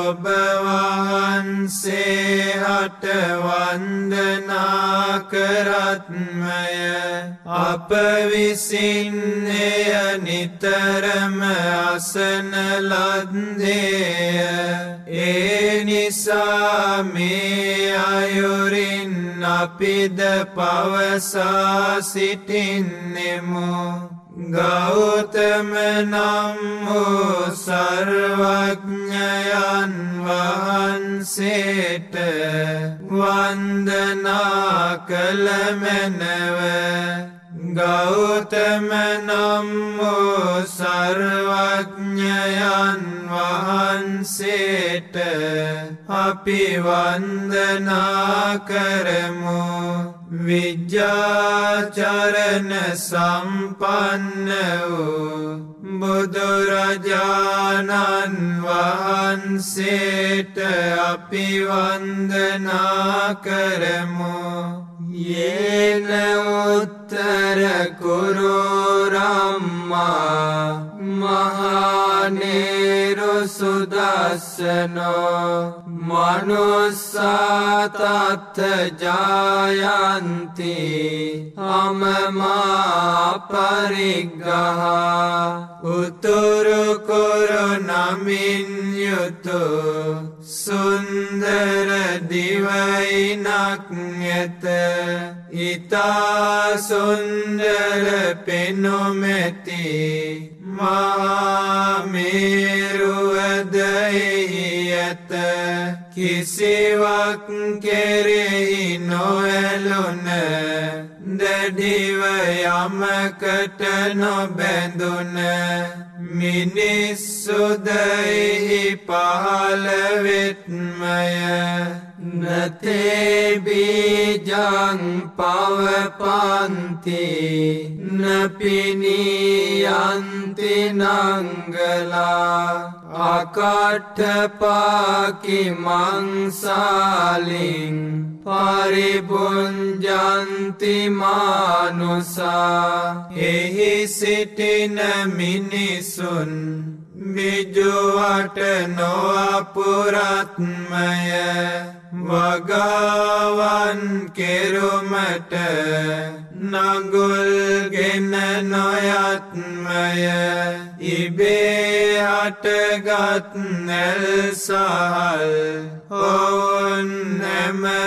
ඔබ වහන්සේ හට වන්දනා කරත්මය අප විසින්නය නිතරම අසන ලද්දේය. ඒ නිසා මේ අයුරින් අපිද පවසා සිටින්නෙමු. ගෞතම නම් වූ සර්වඥයන් වහන්සේට වන්දනා කළමැනව ගෞතම නම් වූ සර්වඥයන් වහන්සේට අපි වන්දනා කරමු. විජ්ජාචරණ සම්පන්න වූ බුදුරජාණන් වහන්සේට අපි වන්දනා කරමු යේන උත්තර කුරුරම්මා මහනේරු සුදස්සනෝ මනුස්සාතත්ත ජායන්ති අමමා පරිග්ගහා උතුරු කොරු නමින් යුතු සුන්දර දිවයිනක් ඇත ඉතා සුන්දර පෙනුමැති මාමේරුවදෙහි ඇත කිසිවක් කෙරෙහි නොඇලුන දැඩිව යමකට නොබැඳුන මිනිස්සුදෙහි පහළවෙත්මය නතේබීජං පවපන්ති නපිනියන්ති නංගලා අකට්ටපාකි මංසාලින් පරිබුංජන්ති මානුසා එහි සිටින මිනිසුන් බිජුවට නොවපුරත්මය වගාවන් කෙරුමට නගුල්ගෙන නොයත්මය. ඉබේ හටගත් නැල් සහල් ඔවුන් නැමවලදත්මය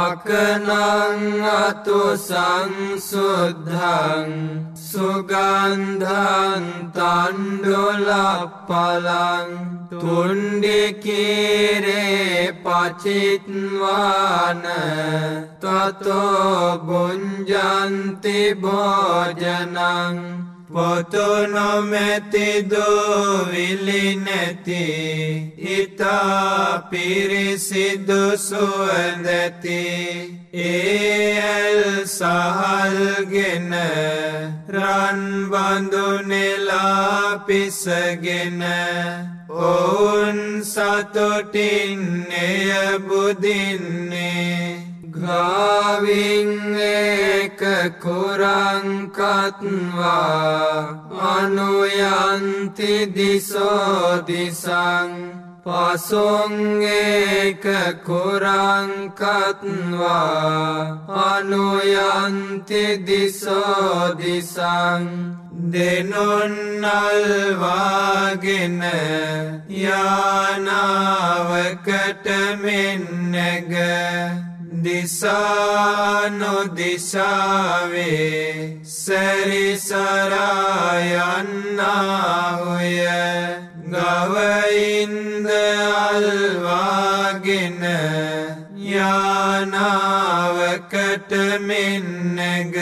අකනං අතු සංසුද්ධං සුගන්ධන් තණ්ඩුලප්පලං තුන්ඩිකීරේ පචිත්වාන තතෝ බුංජන්ති භෝජනං පොතු නොමැති දෝවිලි නැති ඉතා පිරිසිදු සුවඳැති ඒඇල් සහල්ගෙන රන්බඳුනෙලා පිසගෙන ඔවුන් සතුටින් එය බුදින්නේ ගාවින් ඒක කුරංකත්වා අනුයන්ති දිසෝදිසං පසුංඒක කුරංකත්වා අනුයන්ති දිසෝදිසං දෙනොන්නල්වාගෙන යානාවකට මෙන්නග. දිසානොදිශාවේ සැරිසරායන්නාහුය ගවයින්ද අල්වාගෙන යානාවකට මෙන්නග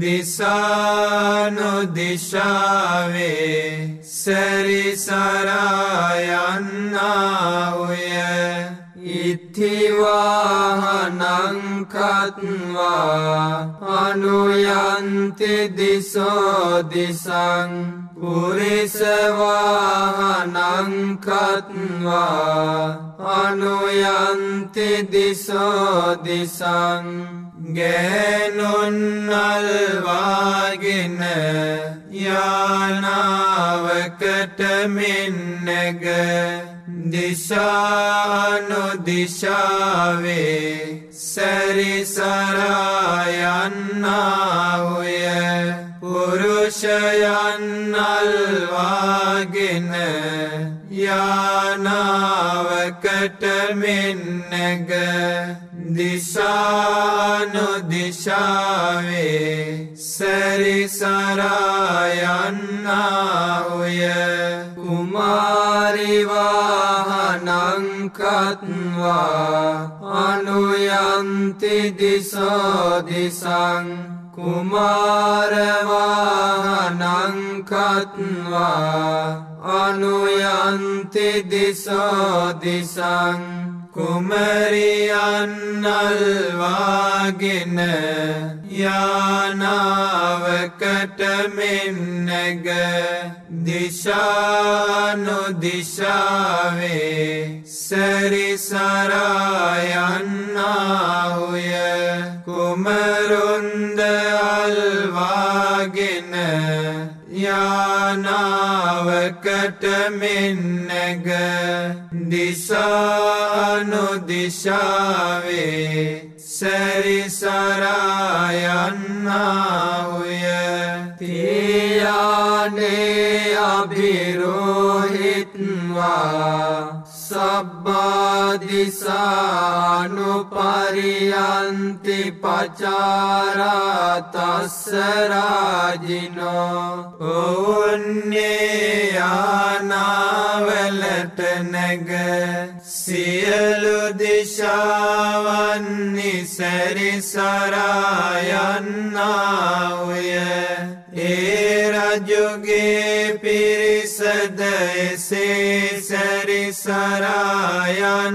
දිසානොදිශාවේ සැරිසරායන්නාහුය ඉතිවාහනංකත්වා අනුයන්ති දිසෝදිසං පුරිසවාහනංකත්වා අනුයන්ති දිසෝදිසං ගෑනුන්නල්වාගෙන යානාවකට මෙන්නග දිශානුදිශාවේ සැරිසරායන්නාහුය පුරුෂයන්නල්වාගෙන යානාවකට මෙන්නග දිශානුදිශාවේ සැරිසරායන්නාහුය කුමාරිවාහනංකත්වා අනුයන්ති දිසෝදිසං කුමාරවාහනංකත්වා අනුයන්ති දිසෝදිසං කුමරියන්නල්වාගෙන යානාවකට මෙන්නග දිශානුදිශාවේ සැරිසරායන්නාහුය කුමරුන්ද අල්වාගෙන යානාවකට මෙන්නග. දිසානුදිශාවේ සැරිසරායන්නාහුය තියානේ අභිරෝහිත්වා. සබ්බාදිසානුපරියන්ති පචාරාතස්සරාජිනෝ ඔවුන්නේ යානාවලට නැග සියලු දිශාවන්නි සැරිසරායන්නාවය. ඒ රජුගේ පිරිසද එසේ සැරිසරායන්නාවය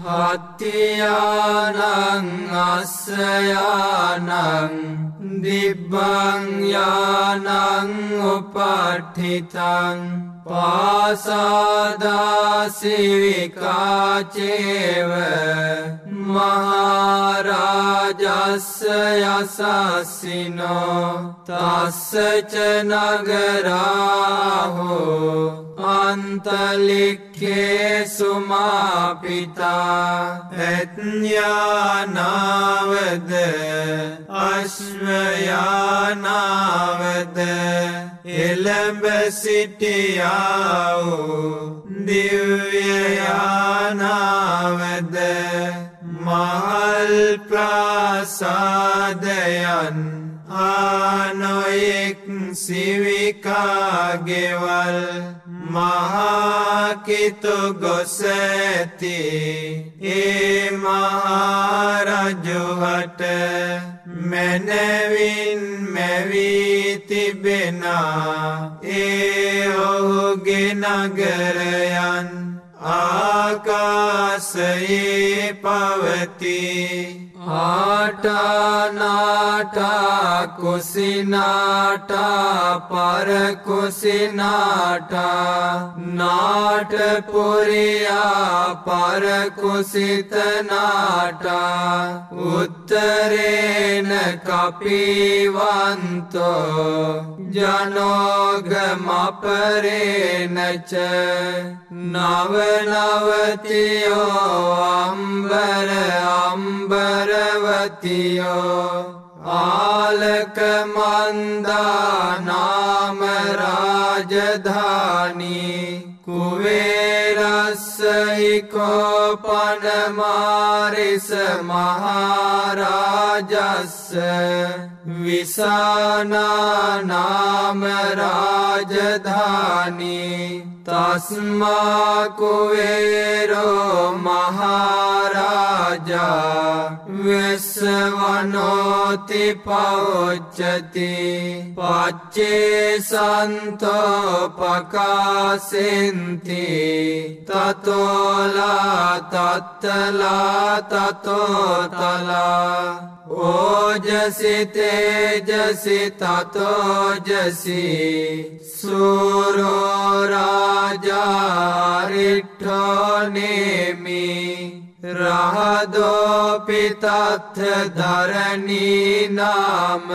හත්තියානං අස්සයානං दिव्याङ्गठितम् पा सा चेव महाराजस्य यासासिनो तस्य च नगराहो अन्तलिख्ये सुमापिता यज्ञानावद අශ්වයානාවද එළඹ සිටියාවෝ දිව්‍යයානාවද මහල් ප්‍රාසාදයන් ආනොයෙක් සිවිකාගෙවල් මහා කිතු ගොස ඇති ඒ මහරජුහට මැනවින් මැවී තිබෙනා. ඒ ඔහුගේ නගරයන් ආකාසයේ පවතිී. ආටනාටා කුසිනාටා පරකුසිනාටා නාටපුරයා පරකුසිතනාටා උත්තරේන කපිවන්තෝ ජනෝගමපරේනච නවනවතියෝ අම්බර අම්බර वतीयो आलकमन्दा नाम राजधानी कुवेरस्य सहि कोपनमारिस महाराजस विसानाम राजधानी තස්මාකුවේරෝ මහාරාජා වෙස්සවනෝති පවොච්චති පච්චේ සන්තෝ පකාසෙන්ති තතෝලා තත්තලා තතෝතලා ओ जे जतो जोरो राजा रहदोऽपि तथ धरणी नाम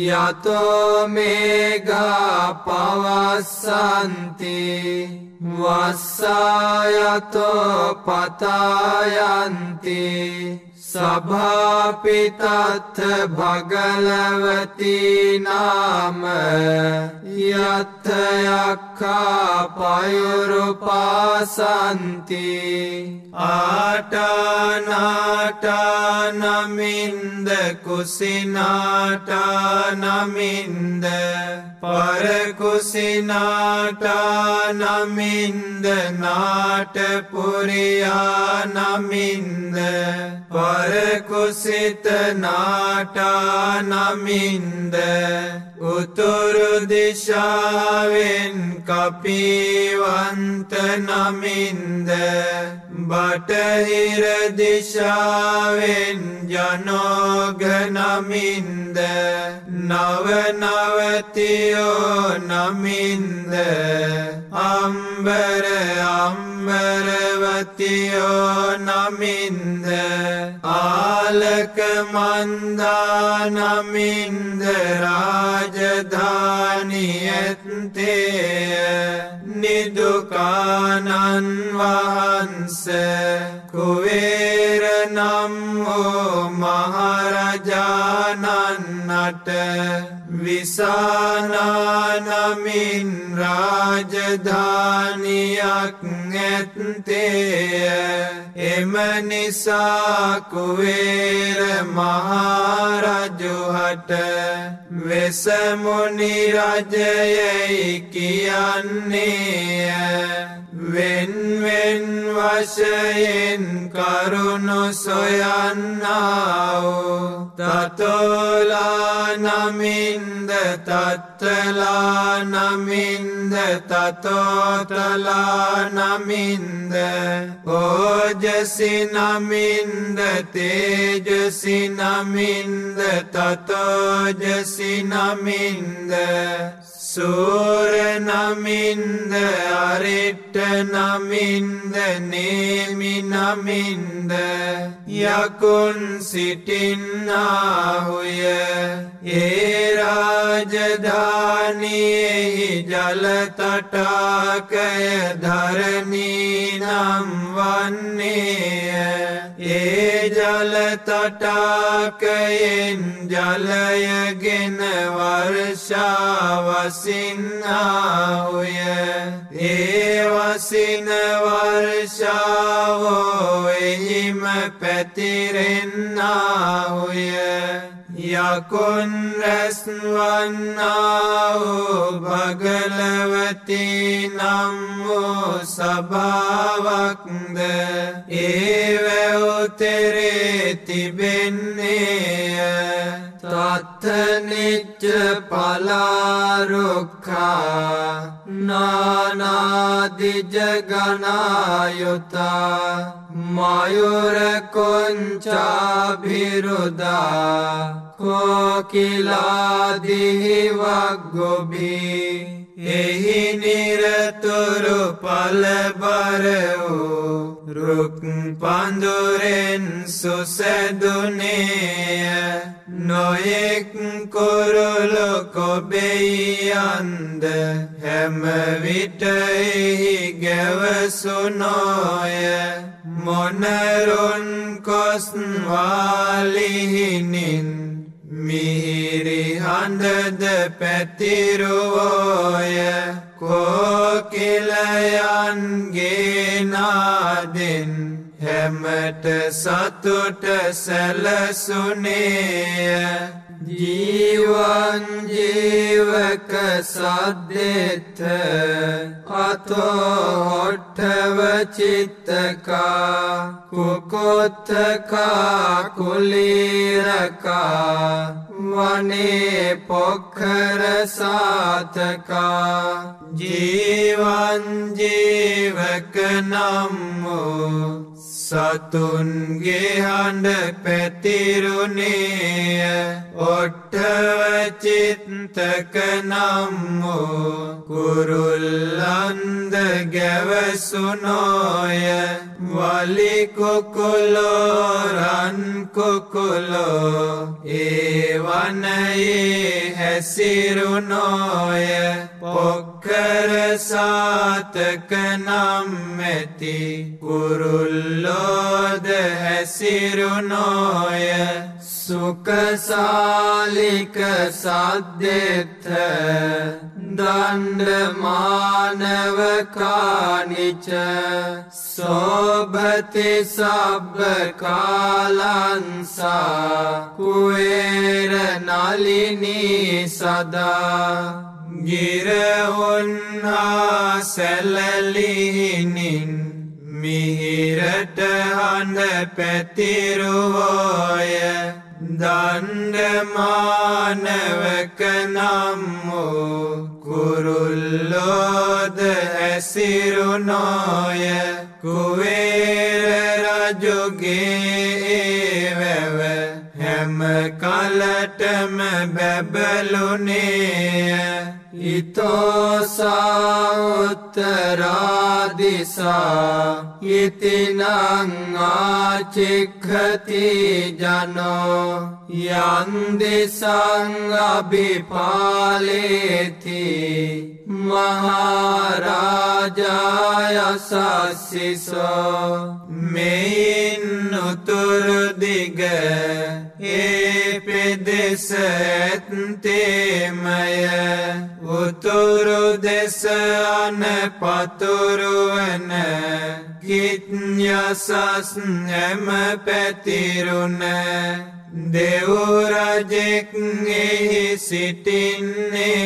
यतो मेघा पवसन्ति पसन्ति पतायन्ति सभापि तथ भगलवती नाम यथ පයුරුපාසන්ති ආටනාටනමින්ද කුසිනාටනමින්ද පරකුසිනාටනමින්ද නාටපුරයා නමින්ද පරකුසිත නාටා නමින්ද උතුරු දිශාවෙන් කපීවන්ත නමින්ද බටහිර දිශාවෙන් ජනෝග නමින්ද නවනවතියෝ නමින්ද අම්බර අම්බරවතියෝ නමින්ද? ආලක මන්දා නමින්ද රාජධානියත්තේ නිදුකානන් වහන්ස කුවේර නම් වූ මහරජාණන්නට විසානානමින් රාජධානියක් ඇත්තේය. එම නිසා කුවේර මහරජුහට වෙසමුනි රජයයි කියන්නේය. වෙන්වෙන් වශයෙන් කරුණු සොයන්නාවෝ තතෝලා නමින්ද තත්තලා නමින්ද තතෝතලා නමින්ද ඕජසි නමින්ද තේජසි නමින්ද තතෝජසි නමින්ද සූර නමින්ද අරිට්ට නමින්ද නේමි නමින්ද යකුන් සිටින්නාහුය ඒ රාජධානයෙහි ජලතටාකය ධරණී නම් වන්නේය. ඒ ජලතටාකයෙන් ජලයගෙන වර්ෂාවසින්නාහුය ඒ වසින වර්ෂාවෝ එහිම පැතිරෙන්නාහුය. යකුන් රැස්වන්නාවූ භගලවති නම් වූ සභාවක්ද? ඒවැවුතරේ තිබෙන්නේය. थ निच नानादिजगणायुता मयूरकुञ्चाभिरुदा कोकिलादिः वगुभिः එහි නිරතුරු පලබර වූ රුක් පඳුරෙන් සුසැදුනේය. නොයෙක් කුරුළු කොබෙයියන්ද හැමවිටෙහි ගැවසුනෝය. මොනරුන් කොස්වාලිහිනින් මිහිරි හඬද පැතිරුවෝය. කෝකිලයන්ගේ නාදෙන් හැමට සතුට සැලසුනේය. ජීවන්ජීවක සද්දෙත්ත අතෝහොට්ටවචිත්තකා කුකොත්තකා කුලීරකා වනේ පොක්කර සාතකා ජීවන්ජීවක නම්මෝ සතුන්ගේ හඬ පැතිරුණේය. ඔට්ටවචිත්තක නම්මෝ කුරුල්ලන්ද ගැවසුනෝය වලිකුකුලෝරන්කුකුලෝ ඒවනයේ හැසිරුණෝය. පොක්කර සාතක නම් ඇති කුරුල්ලෝද හැසිරුණෝය සුකසාලික සද්දෙත්ත දණ්ඩමානවකානිච සෝභති සබ්බකාලන්සා කුවේර නලිනී සදා ගිරවුන්හා සැලලිහිනින් මිහිරට හඬ පැතිරුවෝය. දණ්ඩමානවක නම් වූ කුරුල්ලෝද ඇසිරුණෝය. කුවේර රජුගේ වැව හැම කලටම බැබලුනේය ඉතෝසාඋත්තරාදිසා ඉතිනං ආචික්ඛති ජනෝ යන්දිසං අභිපාලේති මහරාජායසස්සිසෝ මෙයින් උතුරුදිග ඒ පෙදෙස ඇත්තේමය උතුරු දෙස අන පතුරුවන ගිත්්‍යසස් හැම පැතිරුණ දෙවරජෙක් එහි සිටින්නේමය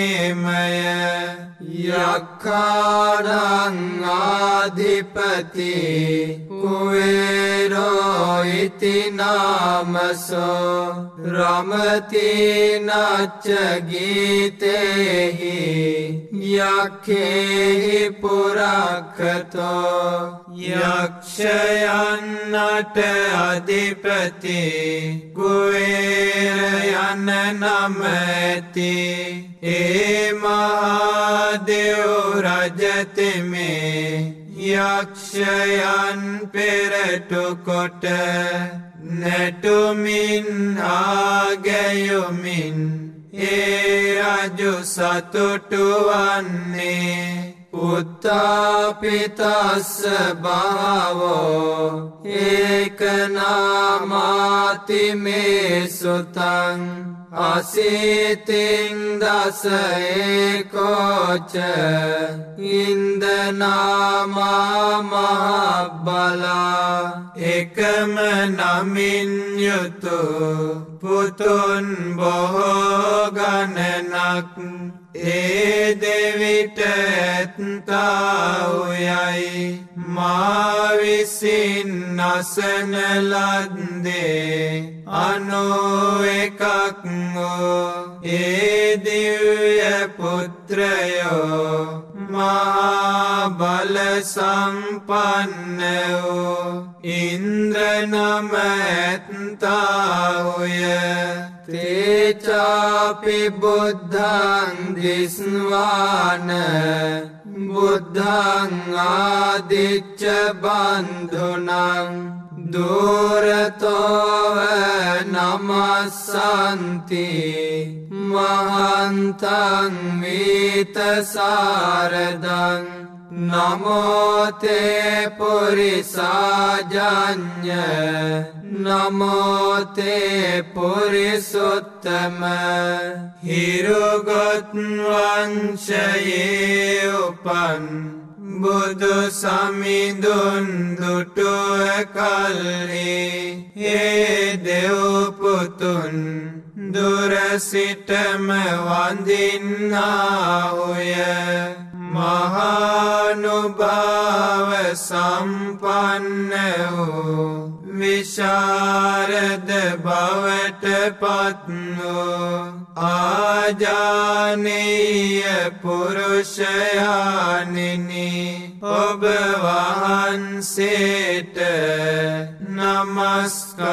कुवेर इति नामस। रमति न च गीते हि ये हि यक्षयन्नट अधिपति कुवेरयन् नमति। हे महादेव रजति मे। යක්ෂයන් පෙරටුකොට නැටුමින් ආගැයුමින් ඒ රජු සතුටුවන්නේ උත්තාපිතස්ස භාවෝ ඒකනාමාති මේ සුතං අසීතිං දසඒකෝච ඉන්දනාමාමහබලා එකම නමින් යුතු පුතුන් බොහෝ ගණනක් ඒ දෙවිට ඇත්තාවයයි මාවිසින් නසනලද්දේ අනෝ එකක් වූ ඒ දිව්‍ය පුත්‍රයෝ මහාබල සම්පන්න. වූ ඉන්ද්‍රනම ඇත්තාවය තේචාපි බුද්ධන් දිස්වාන බුද්ධං ආදිච්ච බන්ධුනං දුරතෝව නමස්සන්ති මහන්තන් වීතසාරදන් නමෝතේ පුරිසාජඥ නමෝතේ පුරිසුත්තම හිරුගොත් වංශයේ උපන් බුදු සමිඳුන් දුටුව කල්හි ඒ දෙව්පුතුන් දුරසිටම වඳින්නාවය මහානුභාව සම්පන්න වූ විශාරද බවට පත්වූ ආජානීය පුරුෂයානිනි ඔබ වහන්සේට නමස්කාරවේවා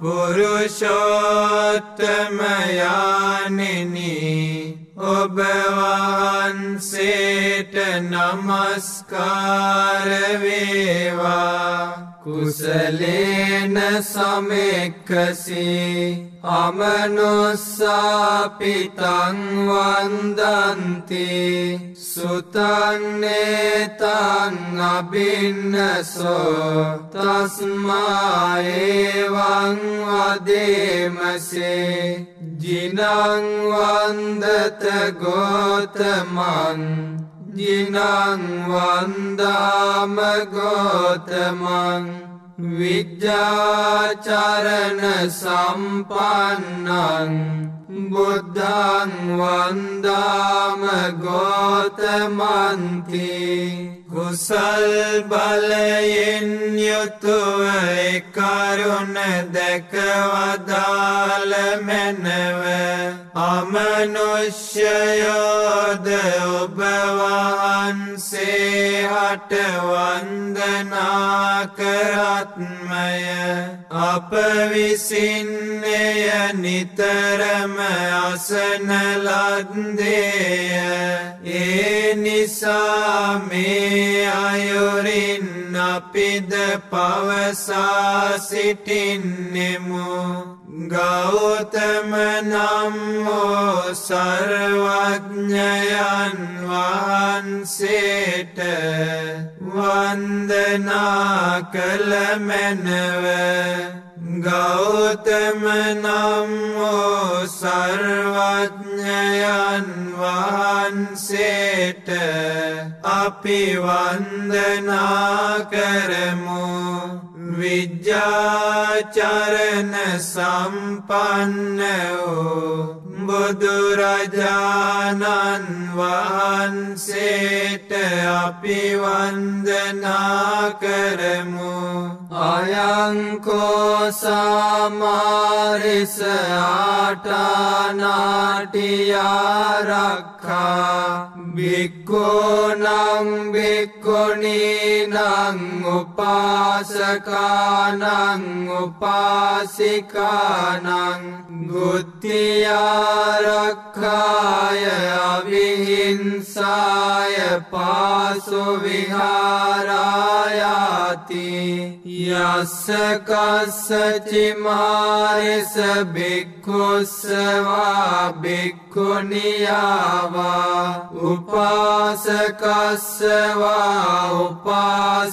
පුරුෂෝත්තමයානිනි ඔබ වහන්සේට නමස්කාරවේවා කුසලේන සමෙක්කසි අමනුස්සාපිතං වන්දන්ති. සුතන්නේතන් අබින්නසෝ තස්මාඒවං වදේමසේ ජිනංවන්දත ගෝතමන් ජිනංවන්දාම ගෝතමන් විද්‍යාචරණ සම්පන්නන් බුද්ධං වන්දාම ගෝතමන්ති. කුසල් බලයෙන් යුතුව එකරුණ දැකවදාල මැනව. අමනුෂ්‍යයෝද ඔබ වහන්සේ හට වන්දනා කරත්මය. අප විසින්නය නිතරම අසනලද්දේය ඒ නිසා මේ අයුරින් අපිද පවසා සිටින්නෙමු. ගෞතම නම් වූ සර්වඥයන් වහන්සේට වන්දනා කළ මැනව. ගෞතම නම් වූ සර්වඥයන් වහන්සේට අපි වන්දනා කරමු විද්‍යාචරණ සම්පන්න වූ බුදුරජාණන් වහන්සේට අපි වන්දනා කරමු. අයංකෝ සාමාරිස ආටානාටියාරක්කා බික්කෝනං බික්කොනීනං උපාසකානං උපාසිකානං ගුත්තියාරක්කාය අවිහිංසාය පාසු විහාරායාති යස්ස කස්සචිමාරිස බික්කුස්සවා බික්කුනියාවා උපා උපාසකස්සවා උපාසිකායවා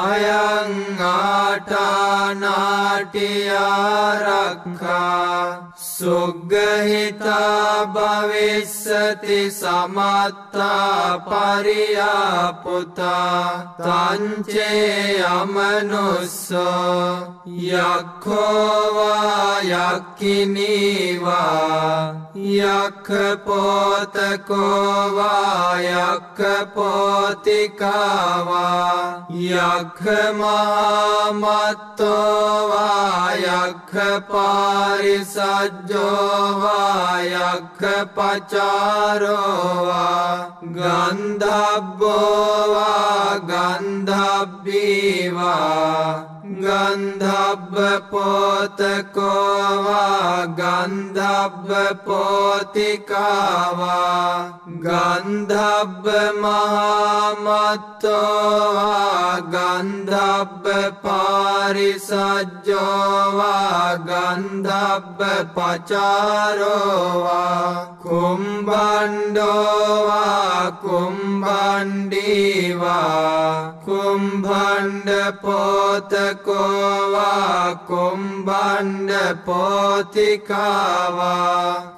අයං ආටානාටියාරක්කා සුග්ගහිතා භවිස්සති සමත්තා පරියාපුතා े अमनुस्स यक्षो वा यिने वा यक्षपोतको वा यक्षपोतिका वा यक्षमामत्तो वा। यक्षपारिसज्जो वा यक्षपचारो वा यख वा गन्धोवा गन्ध्येवा ගන්ධබ්බ පෝතකෝවා ගන්ධබ්බ පෝතිකාවා ගන්ධබ්බ මහාමත්තෝවා ගන්ධබ්බ පාරිසජ්ජෝවා ගන්ධබ්බ පචාරෝවා කුම්බණ්ඩෝවා කුම්බණ්ඩීවා කුම්බණ්ඩ පෝතක කෝවා කුම්බණ්ඩ පෝතිකාවා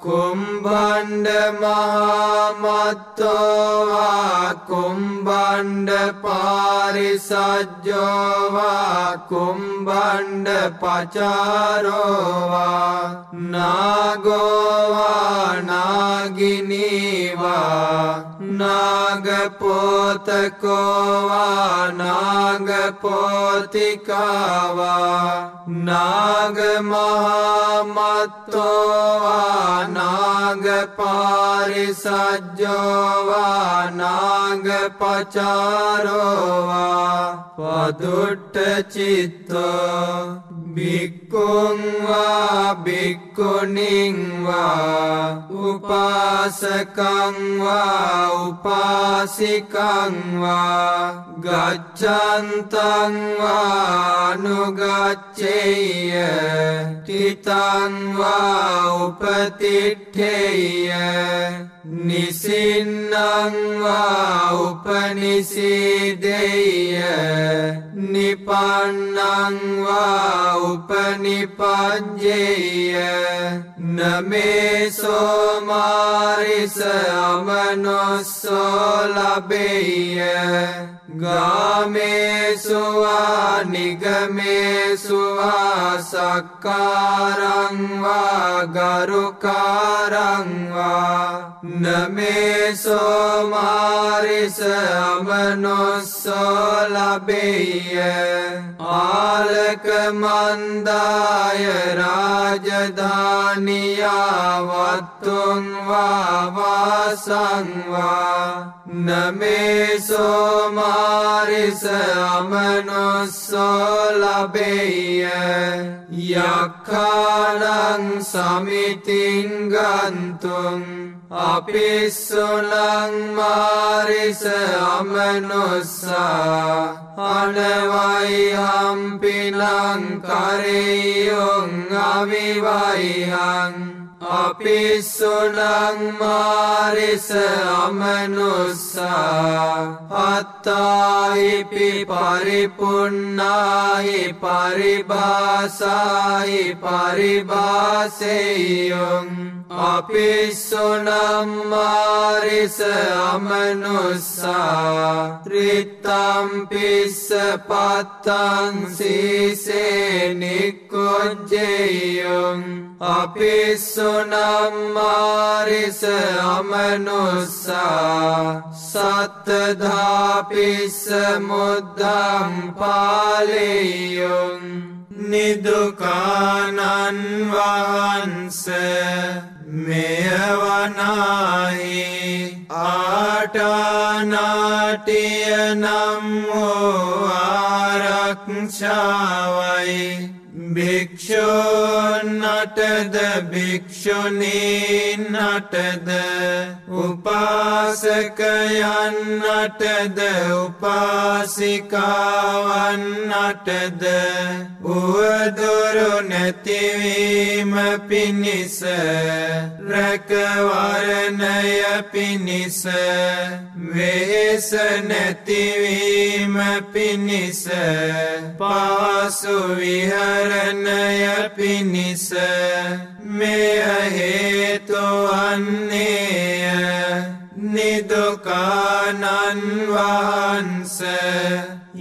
කුම්බණ්ඩ මහාමත්තෝවා කුම්බණ්ඩ පාරිසජ්ජෝවා කුම්බණ්ඩ පචාරෝවා නාගෝවා නාගිනීවා नागपोतको वा नागपोतिका वा नागमहामत्तो वा नागपारिसज्जो वा नागपचारो वा චිත්තෝ බික්කුංවා බික්කුණින්වා උපාසකංවා උපාසිකංවා ගච්චන්තංවා නුගච්චෙය තිතංවා උපතිට්ඨෙය නිසින්නංවා උපනිසිදෙය. නිපන්නංවා උපනිපජ්ජෙය. न मे सोमर समनो सो लेय गे सुनि गमेकार न मे सोमर समनो सो लेय आलक मन्दय राजधानी නමේ සෝමාරිස අමනොස්සෝ ලබෙය යක්කානං සමිතිංගන්තුන් අපිස්සුනං මාරිස අමනුස්සා අනවයිහම්පිනං කරෙයුන් අවිවයිහං අපිස්සුනං මාරිස අමනුස්සා අත්තාහිපි පරිපුන්නාහි පරිභාසාහි පරිභාසෙයුන් අපිස්සුනම් මාරිස අමනුස්සා රිත්තම්පිස්ස පත්තං සීසේ නික්කොජ්ජෙයුන් අපිස්සුනම් මාරිස අමනුස්සා සත්තධාපිස්ස මුද්දම් පාලෙයුන් නිදුකානන් වහන්ස මෙයවනාහි ආටානාටිය නම් වූ ආරක්ෂාවයි භික්‍ෂූන්නටද භික්‍ෂුණීන්නටද උපාසකයන්නටද උපාසිකාවන්නටද උවදුරු නැතිවීම පිණිස රැකවරණය පිණිස වෙහෙස නැතිවීම පිණිස පාසු විහරණය පිණිස මෙය හේතුවන්නේය නිදුකානන් වහන්ස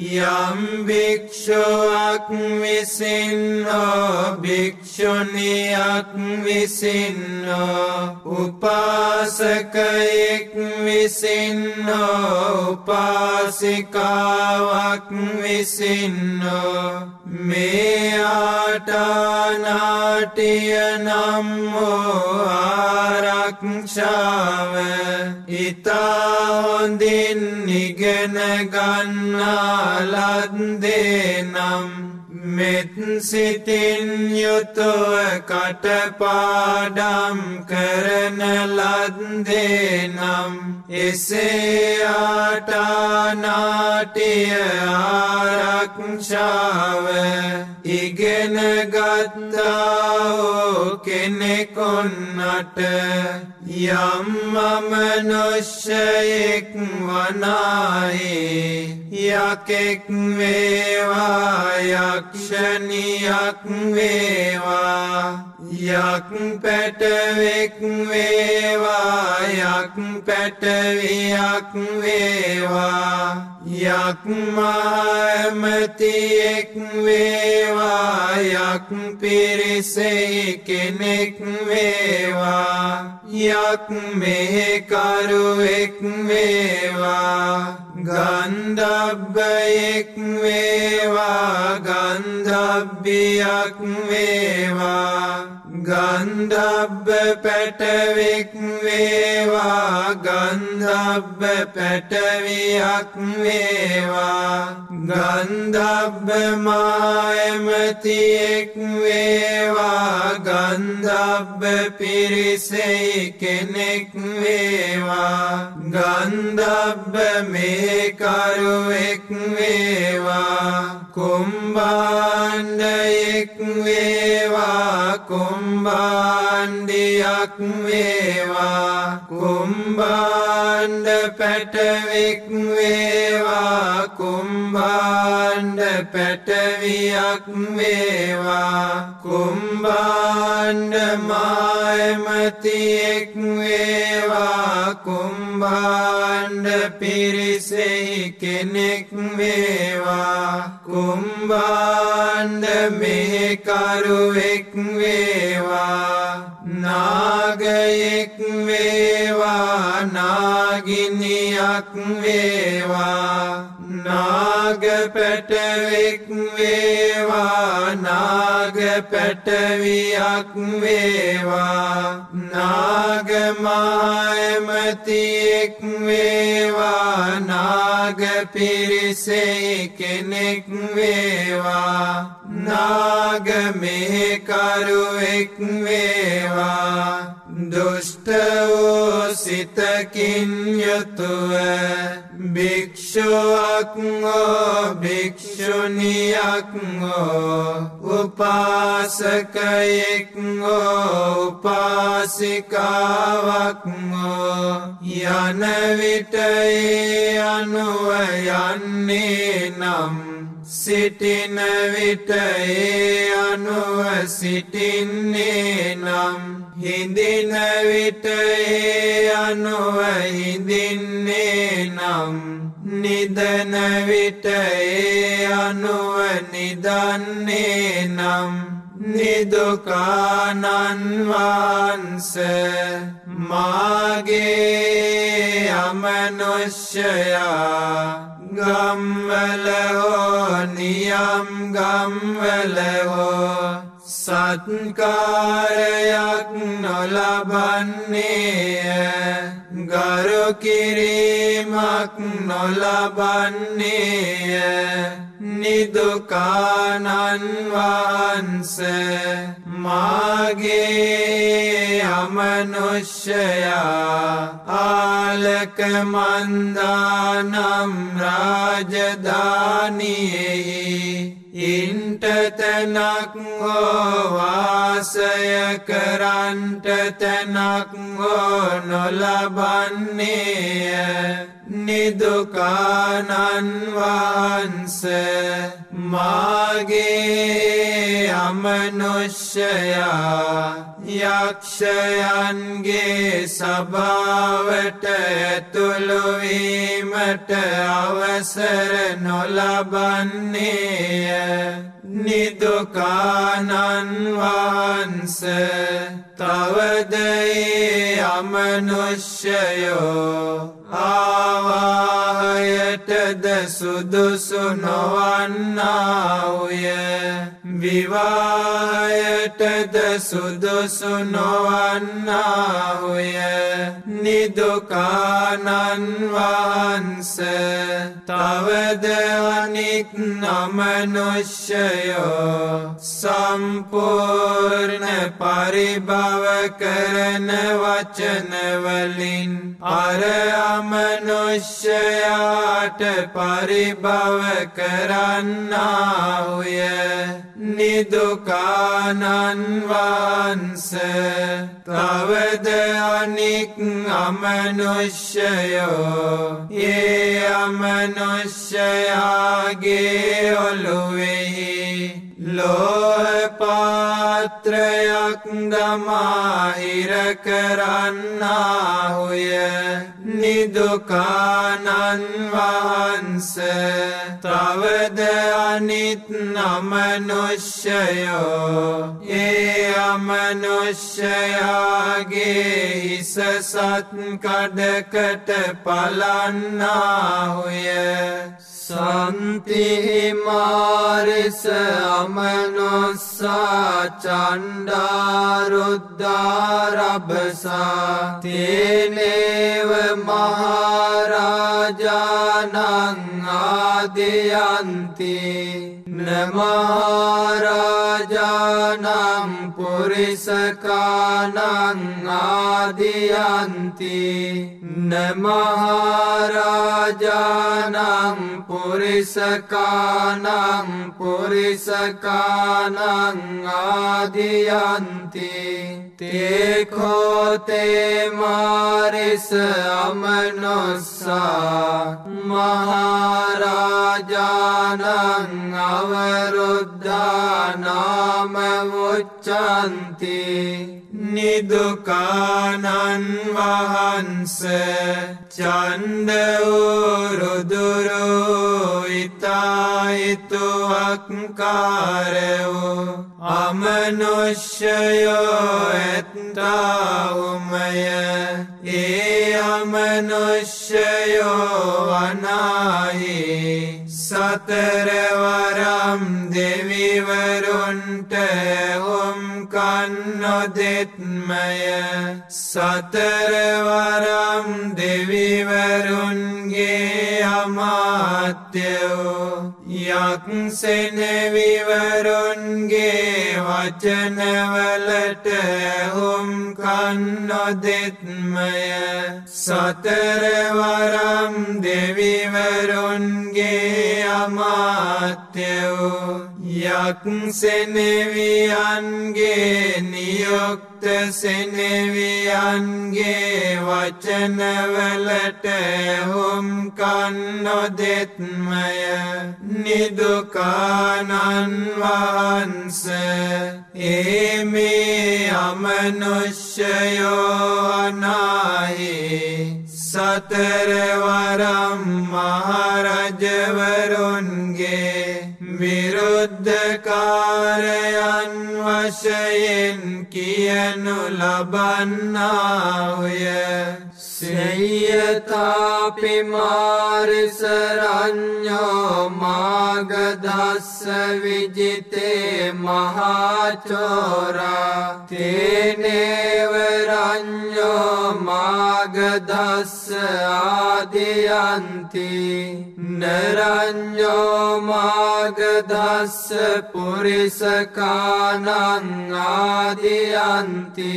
යම් භික්ෂුවක් විසින්නෝ භික්‍ෂුණයක් විසින්නෝ උපාසකයෙක් විසින්නෝ උපාසිකාවක් විසින්නෝ මේ ආටානාටිය නම්මෝ ආරක්ෂාව ඉතාහොඳින් ඉගෙන ගන්නාලද්දේ නම් මෙත් සිතින් යුතුව කටපාඩම් කරන ලද්දේ නම් එසේ ආටානාටිය ආරක්ෂාව ඉගෙන ගත්තාෝ කෙනෙකොන්නට यं मम न शैक् वनाये यकैक्वेवा යක් පැටවෙක් වේවා යක් පැටවියක් වේවා යක් මාමතියෙක් වේවා යක් පිරිසෙහි කෙනෙක් වේවා යක් මෙහෙකරුවෙක් වේවා ගන්ධබ්බයෙක් වේවා ගන්ධබ්බියක් වේවා ගන්ධබ්බ පැටවෙක් වේවා ගන්ධබ්බ පැටවියක් වේවා ගන්ධබ්බ මායමතියෙක් වේවා ගන්ධබ්බ පිරිසෙයි කෙනෙක් වේවා ගන්ධබ්බ මේකරුවෙක් වේවා කුම්බාණ්ඩයෙක් වේවා කුම්බාණ්ඩියක් වේවා. කුම්බාණ්ඩ පැටවෙක් වේවා. කුම්බාණ්ඩ පැටවියක් වේවා. කුම්බාණ්ඩ මායමතියෙක් වේවා. කුම්බාණ්ඩ පිරිසෙහි කෙනෙක් වේවා. කුම්බාණ්ඩ මෙහෙකරුවෙක් වේවා. නාගයෙක් වේවා නාගිනියක් වේවා. නාග පැටවෙක් වේවා නාග පැටවියක් වේවා නාගමායමතියෙක් වේවා නාග පිරිසෙහි කෙනෙක් වේවා නාග මෙහෙකරුවෙක් වේවා දුෂ්ටවෝ සිතකින් යුතුව භික්‍ෂුවක්ගෝ භික්‍ෂුණියක්ගෝ උපාසකයෙක්ගෝ උපාසිකාවක්ගෝ යනවිටයේ අනුව යන්නේ නම් සිටින විට ඒ අනුව සිටින්නේ නම් හිඳින විට ඒ අනුව හිඳින්නේ නම් නිදන විට ඒ අනුව නිදන්නේ නම් නිදුකානන් වහන්ස මාගේ අමනුෂ්‍යයා ගම්වල හෝ නියම් ගම්වල හෝ සත්කාරයක් නොලබන්නේය. ගරු කිරීමක් නොලබන්නේය. නිදුකානන්වහන්ස මාගේ අමනුෂ්‍යයා ආලක මන්දානම් රාජධානයෙහි ඉන්ටතැනක් හෝවාසය කරන්ට තැනක් හෝ නොලබන්නේය. නිදුකානන්වහන්ස මාගේ අමනුෂ්‍යයා යක්ෂයන්ගේ සභාවට ඇතුළුවීමට අවසර නොලබන්නේය නිදුකානන්වහන්ස තවදයේ අමනුෂ්‍යයෝ ආවාහයටද සුදුසු නොවන්නාවය විවාහයටද සුදුසු නොවන්නාවය නිදුකානන්වහන්ස තවද අනික් නමනුෂ්‍යයෝ සම්පූර්ණ පරිභව කරන වචනවලින් අර අමනුෂ්‍යයාට පරිභව කරන්නාවය නිදුකානන්වහන්ස තවද අනික් අමනුෂ්‍යයෝ ඒ අමනුෂ්‍යයාගේ ඔළුවෙහි ලෝපාත්‍රයක් දමාහිර කරන්නාහුය නිදුකානන්වහන්ස තවද අනිත් නමනුෂ්‍යයෝ. ඒ අමනුෂ්‍යයාගේ හිසසත් කඩකට පලන්නාහුය. සන්තිහිමාරිස අමනොස්සා චණ්ඩාරුද්ධාරබසා තේනේව මහාරාජානං ආදයන්ති නමහාරාජානම් පුරිසකානං ආදයන්ති නමහාරාජානම් පුරිසකානං පුරිසකානං ආදයන්ති තේකෝතේ මාරිස අමනොස්සා මහාරාජානං අවරුද්ධානාමවොච්චන්ති නිදුකානන්වහන්ස චන්දවුරුදුරු ඉතායිතුවක්කාරවෝ අමනුෂ්‍යයෝ ඇත්තාවුමය ඒ අමනුෂ්‍යයෝ වනාහි සතරවරම් දෙවිවරුන්ට හොම් කන්නොදෙත්මය සතරවරම් දෙවිවරුන්ගේ අමාත්‍යවෝ යක්සෙනවිවරුන්ගේ වචනවලට හොම් කන්නොදෙත්මය සතරවරම් දෙවිවරුන්ගේ අමාත්‍යවෝ යක්සෙනවියන්ගේ නියොක්ත සෙනවියන්ගේ වචනවලට හොම් කන්නොදෙත්මය නිදුකානන්වහන්ස ඒමේ योना नाहि व महाराज वर විරුද්ධකාරයන් වශයෙන් කියනු ලබන්නාවය සෙය්‍යතාපිමාරිසරඥෝ මාගදස්ස විජිතේ මහාචෝරා. තේනේවරඥෝ මාගදස්ස ආදියන්ති. නරඥෝ මාගදස්ස පුරිසකානං ආදියන්ති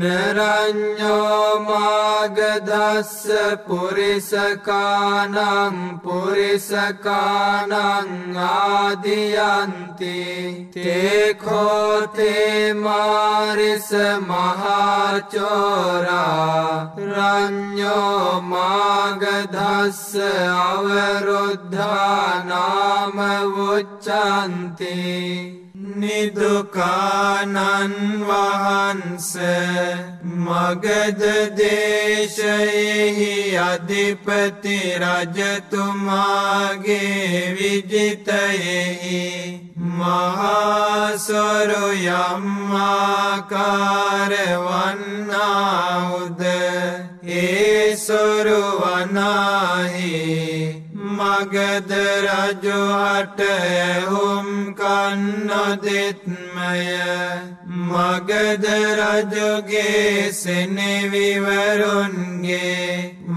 නරඥෝ මාගදස්ස පුරිසකානං පුරිසකානං ආදියන්ති තේකෝතේ මාරිස මහාචෝරා රඥෝ මාගදස්ස අවරුද්ධානාම වුච්චන්ති නිදුකානන් වහන්ස මගද දේශයෙහි අධිපති රජතුමාගේ විජිතයෙහි මහාසොරු මගද රජුහට ඇහුම් කන්නොදෙත්මය. මගද රජුගේ සෙනෙවිවරුන්ගේ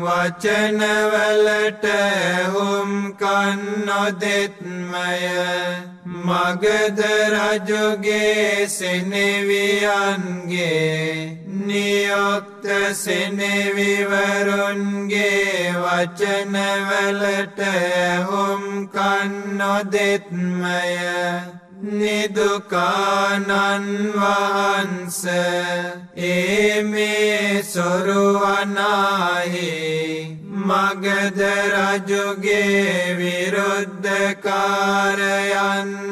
වචනවලට ඇහුම් කන්නොදෙත්මය. මගද රජුගේ සෙනෙවියන්ගේ නියොක්ත සෙනෙවිවරුන්ගේ වචනවලට ඇහුම් කන්නොදෙත්මය. නිදුකානන් වහන්ස ඒ මේ සොරුවනාහි මගද රජුගේ විරුද්ධකාරයන්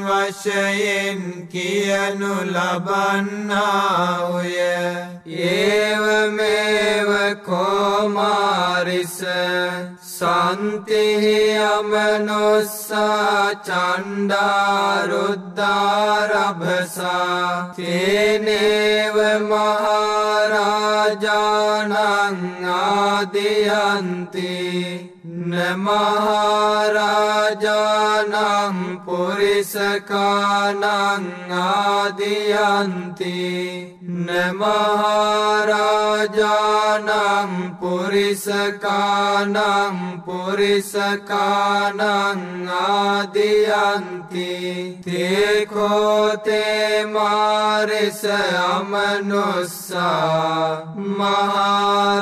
වශයෙන් කියනු ලබන්නාවය. ඒවමේව කෝමාරිස සන්තිහි අමනොස්සා චණ්ඩාරුද්ධාරභසා තේනේව මහාරාජානං ආදියන්ති නමහාරාජානං පුරිසකානං ආදියන්ති නමහාරාජානං පුරිසකානං පුරිසකානං ආදියන්ති තේකෝතේ මාරිස අමනුස්සා මහාරාජානං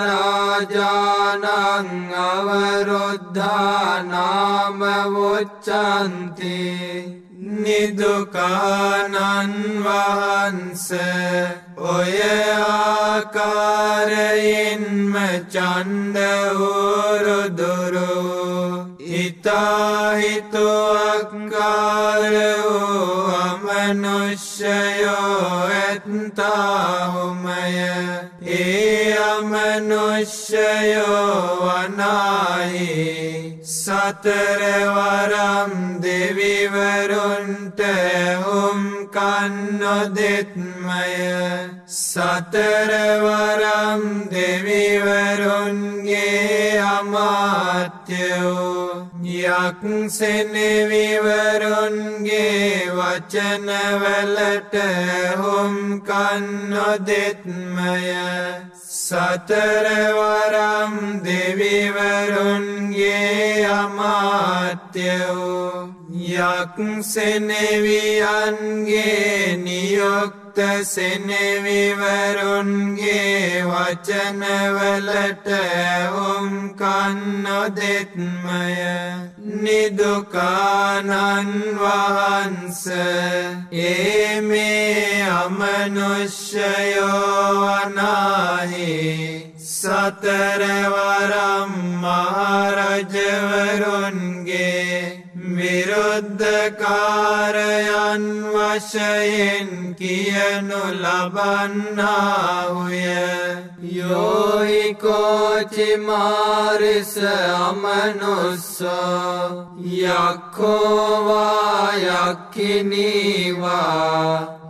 අවරුද්ධානාම වොච්චන්ති නිදුකානන් වහන්ස ඔය ආකාරයෙන්ම චන්දවුරුදුරු ඉතාහිතුවක්කාර වූ අමනුෂ්‍යයෝ ඇත්තාහුමය. ඒ අමනුෂ්‍යයෝ වනාහි සතරවරම් දෙවිවරුන්ට හුම් කන්නොදෙත්මය සතරවරම් දෙවිවරුන්ගේ අමාත්‍යයෝ යක්සෙනවිවරුන්ගේ වචනවලට හුම් කන්නොදෙත්මය. සතරවරම් දෙවිවරුන්ගේ අමාත්‍යවෝ යක්සෙනවියන්ගේ නියොක්ත සෙනවිවරුන්ගේ වචනවලට ඇවුම් කන්නොදෙත්මය නිදුකානන් වහන්ස ඒ මේ අමනුෂ්‍යයෝ අනාහි සතරවරම් මහරජවරුන්ගේ निरुद्धकारयान्वशयन् किय यो हि कोचि मार्षमनुष यखो वा यखिनी वा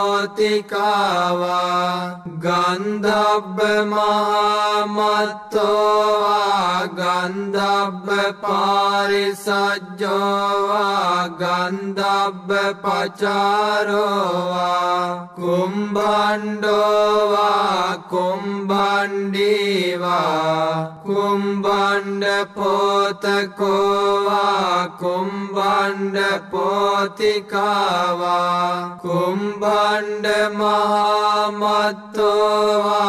පෝතිකාවා ගන්ධබ්බ මහාමත්තෝවා ගන්ධබ්බ පාරිසජ්ජෝවා ගන්ධබ්බ පචාරෝවා කුම්බණ්ඩෝවා කුම්බණ්ඩීවා කුම්බණ්ඩ පෝතකෝවා කුම්බණ්ඩ පෝතිකාවා කුම්බණ්ඩ ण्ड वा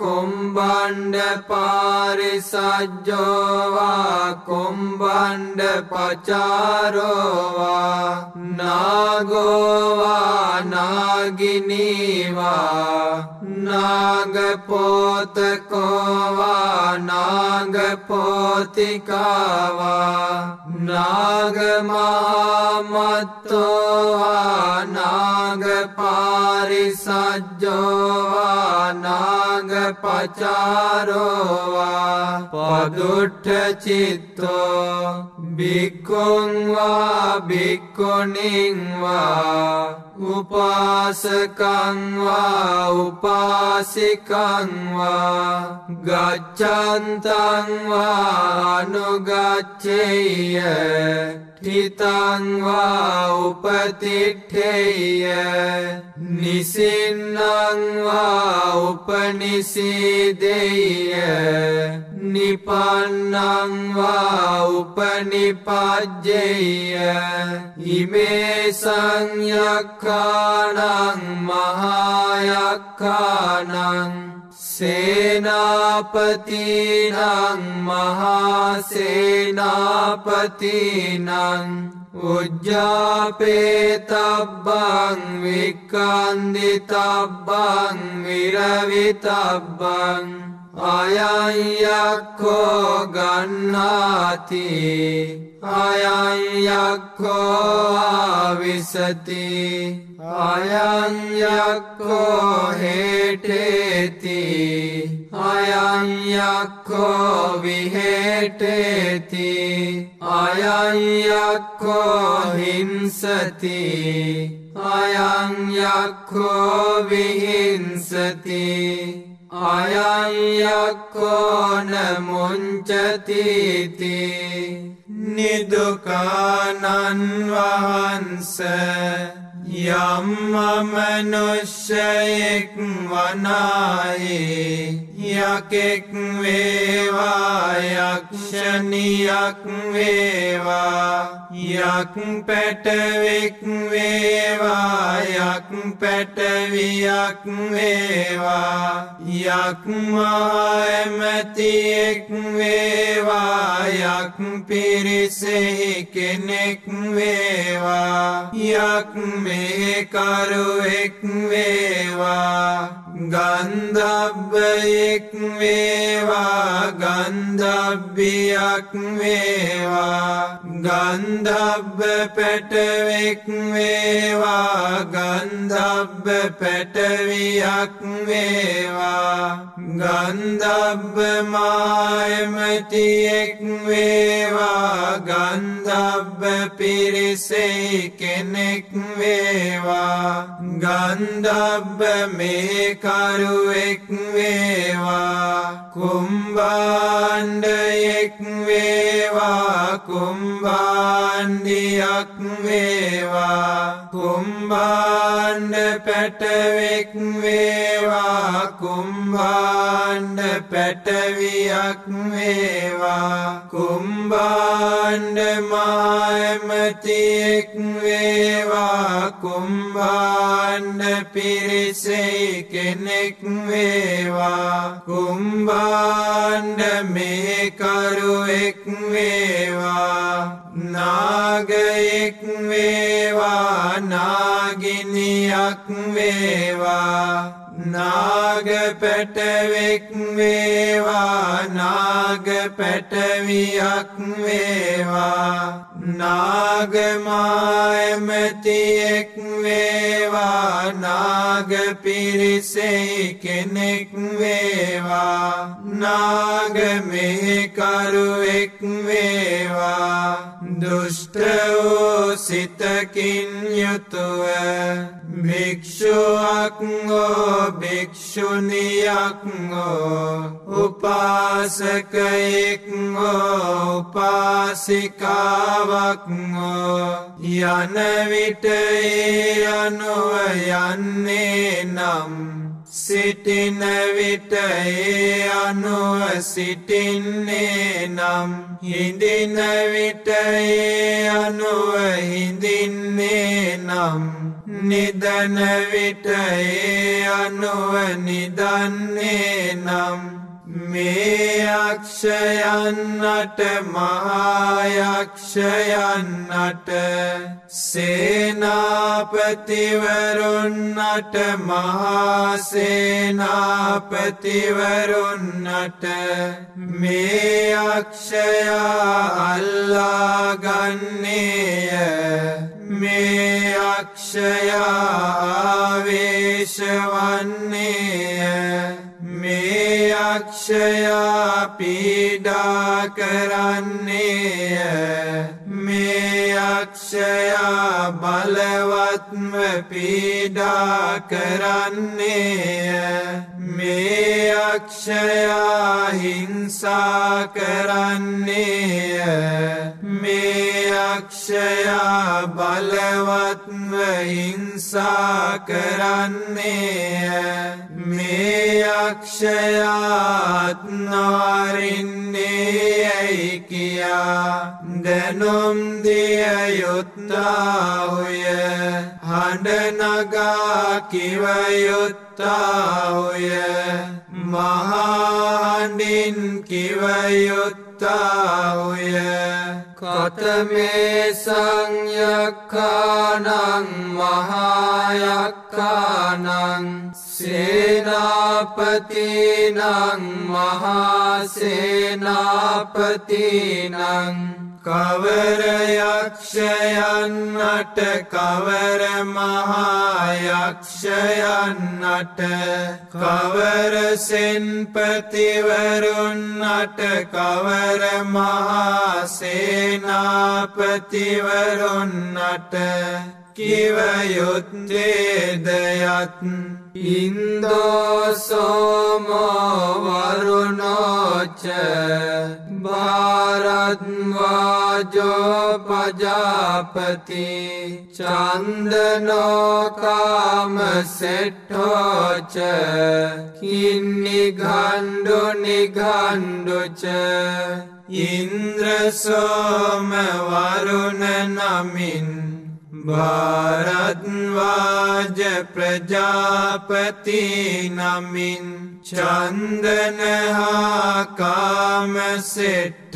कुम्भण्ड पारि वा कुम्भण्ड पचारो वा नागो वा नागिनी वा नागपोतको वा नागपोतिका वा नाग वा नागपा නාගමහාමත්තෝවා නාගපාරිසජ්ජෝවා නාගපචාරෝවා පදුට්ඨ චිත්තෝ බික්කුංවා බික්කුණින්වා උපාසකංවා උපාසිකංවා ගච්චන්තංවා අනුගච්චෙය හිතංවා උපතිට්ඨෙය නිසින්නංවා උපනිසිදෙය නිපන්නංවා උපනිපජ්ජෙය ඉමේ සංයක්කානං මහායක්කානං සේනාපතිනං මහාසේනාපතිනං උජ්ජාපේතබ්බං වික්කන්දිතබ්බං විරවිතබ්බං अय गह्णाति गह्ति आविशति को हेटेति अय्य विहेटेति अयक्को हिंसति अय्यो विहिंसति। අයංයක්කෝන මුංචතිති නිදුකානන් වහන්ස යම්මමනුෂ්‍යයෙක් වනායේ යකෙක් වේවා යක්ෂණියක් වේවා. යක් පැටවෙක් වේවා යක් පැටවියක් වේවා. යක් මාඇමතියෙක් වේවා යක් පිරිසෙහි කෙනෙක් වේවා. යක් මේකරුවෙක් වේවා ගන්ධබ්බයෙක් වේවා ගන්ධබ්බියක් වේවා ගන්ධබ්බ පැටවෙක් වේවා ගන්ධබ්බ පැටවියක් වේවා ගන්ධබ්බ මායමතියෙක් වේවා ගන්ධබ්බ පිරිසේ කෙනෙක් වේවා ගන්ධබ්බ මේකරුවෙක් වේවා කුම්බාණ්ඩයෙක් වේවා කුම්බාණ්ඩියක් වේවා කුම්බාණ්ඩ පැටවෙක් වේවා කුම්බාණ්ඩ පැටවියක් වේවා කුම්බාණ්ඩ මායමතියෙක් වේවා කුම්බාණ්ඩ පිරිසේ කෙනෙක් වේවා. කුම්බාණ්ඩ මේකරුවෙක් වේවා. නාගයෙක් වේවා. නාගිනිය පැටවියක් වේවා. නාග පැටවෙක් වේවා නාග පැටවියක් වේවා නාගමාඇමතියෙක් වේවා නාග පිරිසෙයි කෙනෙක් වේවා නාග මෙහෙකරුවෙක් වේවා දුෂ්ටවෝ සිතකින් යුතුව භික්‍ෂුවක්ගෝ භික්‍ෂුණියක්ගෝ උපාසකයෙක්ගෝ උපාසිකාවක්ගෝ යනවිට ඒ අනුව යන්නේ නම් සිටින විට ඒ අනුව සිටින්නේ නම් හිඳින විට ඒ අනුව හිඳින්නේ නම් නිදන විට ඒ අනුව නිදන්නේ නම් මේ යක්ෂයන්නට මහායක්ෂයන්නට සේනාපතිවරුන්නට මහාසේනාපතිවරුන්නට මේ යක්ෂයා අල්ලාගන්නේය මේ අක්ෂයා ආවේශවන්නේය මේ අක්ෂයා පීඩා කරන්නේය මේ අක්ෂයා බලවත්ම පීඩා කරන්නේය මේ අක්ෂයා හිංසා කරන්නේය. මේ අක්ෂයා බලවත්ව හිංසා කරන්නේය. මේ අක්ෂයාත්නවරින්නේ ඇයි කියා. දැනුම් දිය යුත්තාහුය හඬනගා කිවයුත්තාහුය මහාඩින් කිවයුත්තාහුය කතමේ සංයක්කානං මහායක්කානං සේනාපතිනං මහාසේනාපතිනං කවර යක්ෂයන්නට කවර මහායක්ෂයන්නට කවර සෙන්පතිවරුන්නට කවර මහාසේනාපතිවරුන්නට කිවයුත්තේදයත් ඉන්දෝසෝමවරුණෝච භාරත්වාජෝ පජාපති චන්දනෝකාම සෙට්ටෝච भारद्वाज प्रजापतिनमिन् चन्दनः कामसिठ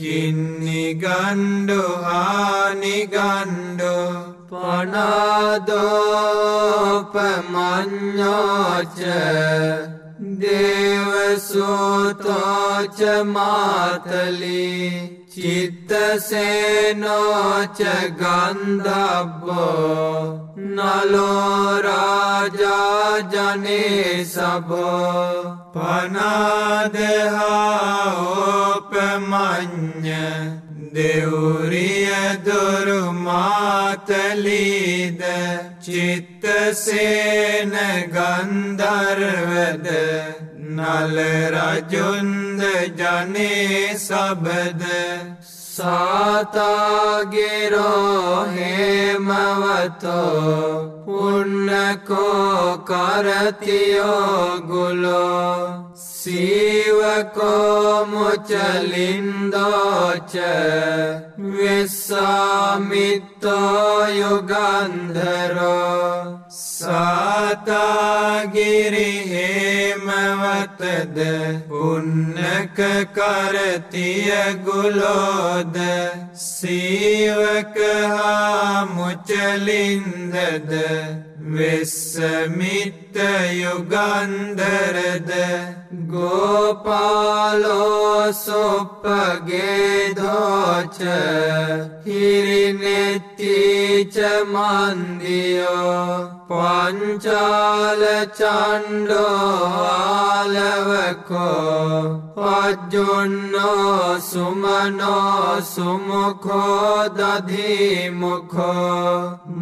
किण्डो हा निगण्डो च ोतो च मातली चित्तसेनो च गन्ध नलो राजा जने सभो पना देवरिय दुर्मातलीद चित्तसेन गन्धर्वद नलराजुन्द जने सबद। साता गिर हेमवत पुन करति य गुल। शिवक मोचलिन्द च विश्वामित्तो युगन्धर। සාතාගිරිහේමවතද පුන්නක කරතිය ගුලෝද සීවක හා මුචලින්දද වෙස්සමිත්ත नित्ययुगान्धरद गोपालो सोपगेधो च स्वपगेधिरित्य च मन्द पञ्चल आलवको अर्जुन सुमनो सुमुखो दधिमुखो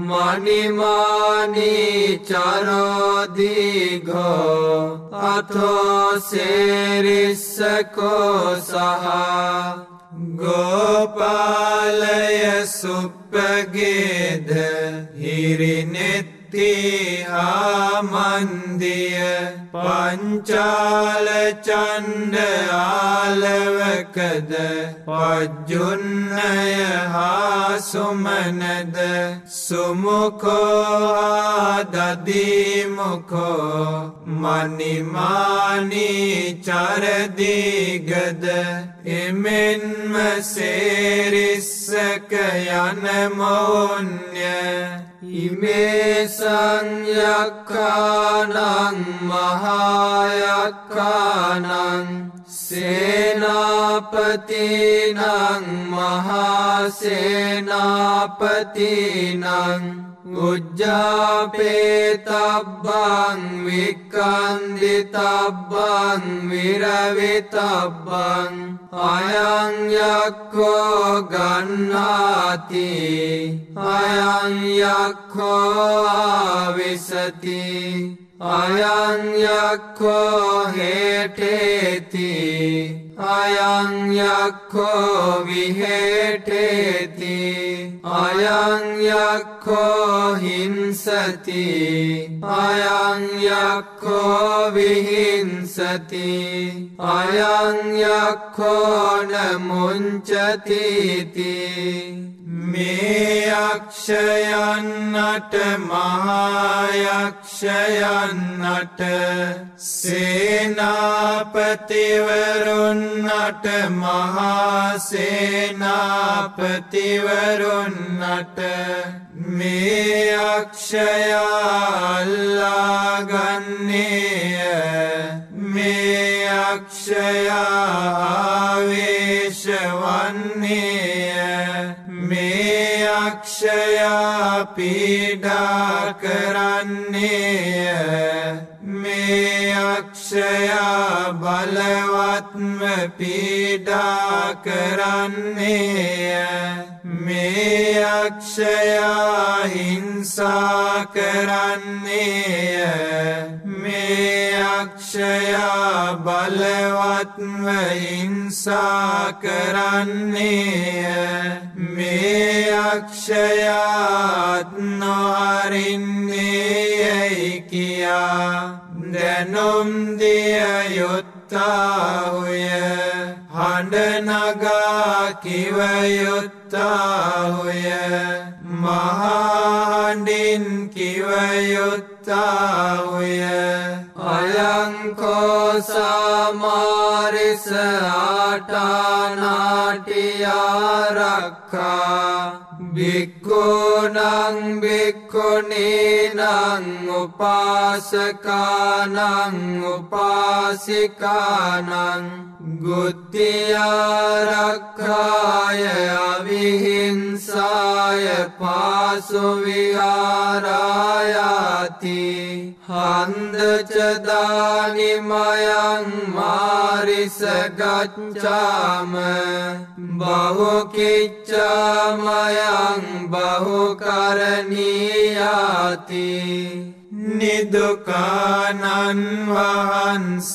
मणिमानि चर ीघो अथो शरि गोपालय सुप्गेध हिरि තිහාමන්දිය පංචාල චන්ඩ ආලවකද පජ්ජුන්නය හාසුමනද සුමුකෝ දදීමුකෝ මනිමානී චරදිගද එමෙන්ම සේරිස්සක යනමෝන්්‍ය ඉමේ සංයක්කානං මහායක්කානං සේනාපතිනං මහාසේනාපතිනං बन् विकन्द्रितवङ्गिरवितबन् अय्यको गण्णाति अय्यो विशति अय्यक्षो हेठेति। अय्यखो विहेष्ठेति अय्यखो हिंसति अय्यखो विहिंसति अय्यखो न मुञ्चतीति। මේ යක්ෂයන්නට මහායක්ෂයන්නට සේනාපතිවරුන්නට මහාසේනාපතිවරුන්නට මේ අක්ෂයාල්ලාගන්නේය මේ අක්ෂයාවේශවන්නේය පීඩා කරන්නේය. මේ අක්ෂයා බලවත්ම පීඩා කරන්නේය. මේ අක්ෂයා හිංසා කරන්නේය. මේ අක්ෂයා බලවත්ම හිංසා කරන්නේය. මේ අක්ෂයාත් නොහරින්නේයයි කියා. දැනුම් දිය යුත්තාහුය හඬනගා කිවයුත්තාහුය. මහාඩින් කිවයුත්තාහුය අයංකෝ සාමාරිස ආටානාටියාරක්කා භික්කුනං භික්කුණීනං උපාසකානං උපාසිකානං ගුත්තියාරක්කාය අවිහිංසාය පාසුවිහාරායාති හන්දචදානිමයං මාරිසගච්චාම බහුකිච්චාමයං බහුකරණීයාති නිදුකානන් වහන්ස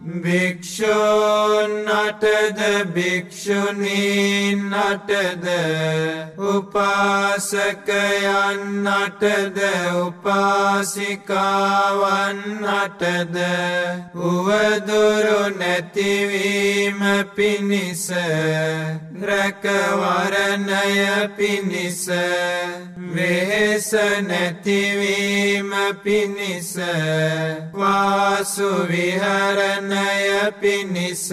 භික්‍ෂූන්නටද භික්‍ෂුණීන්නටද උපාසකයන්නටද උපාසිකාවන්නටද උවදුරු නැතිවීම පිණිස රැකවරණය පිණිස වෙහෙස නැතිවීම පිණිස වාසු විහරණය පිණිස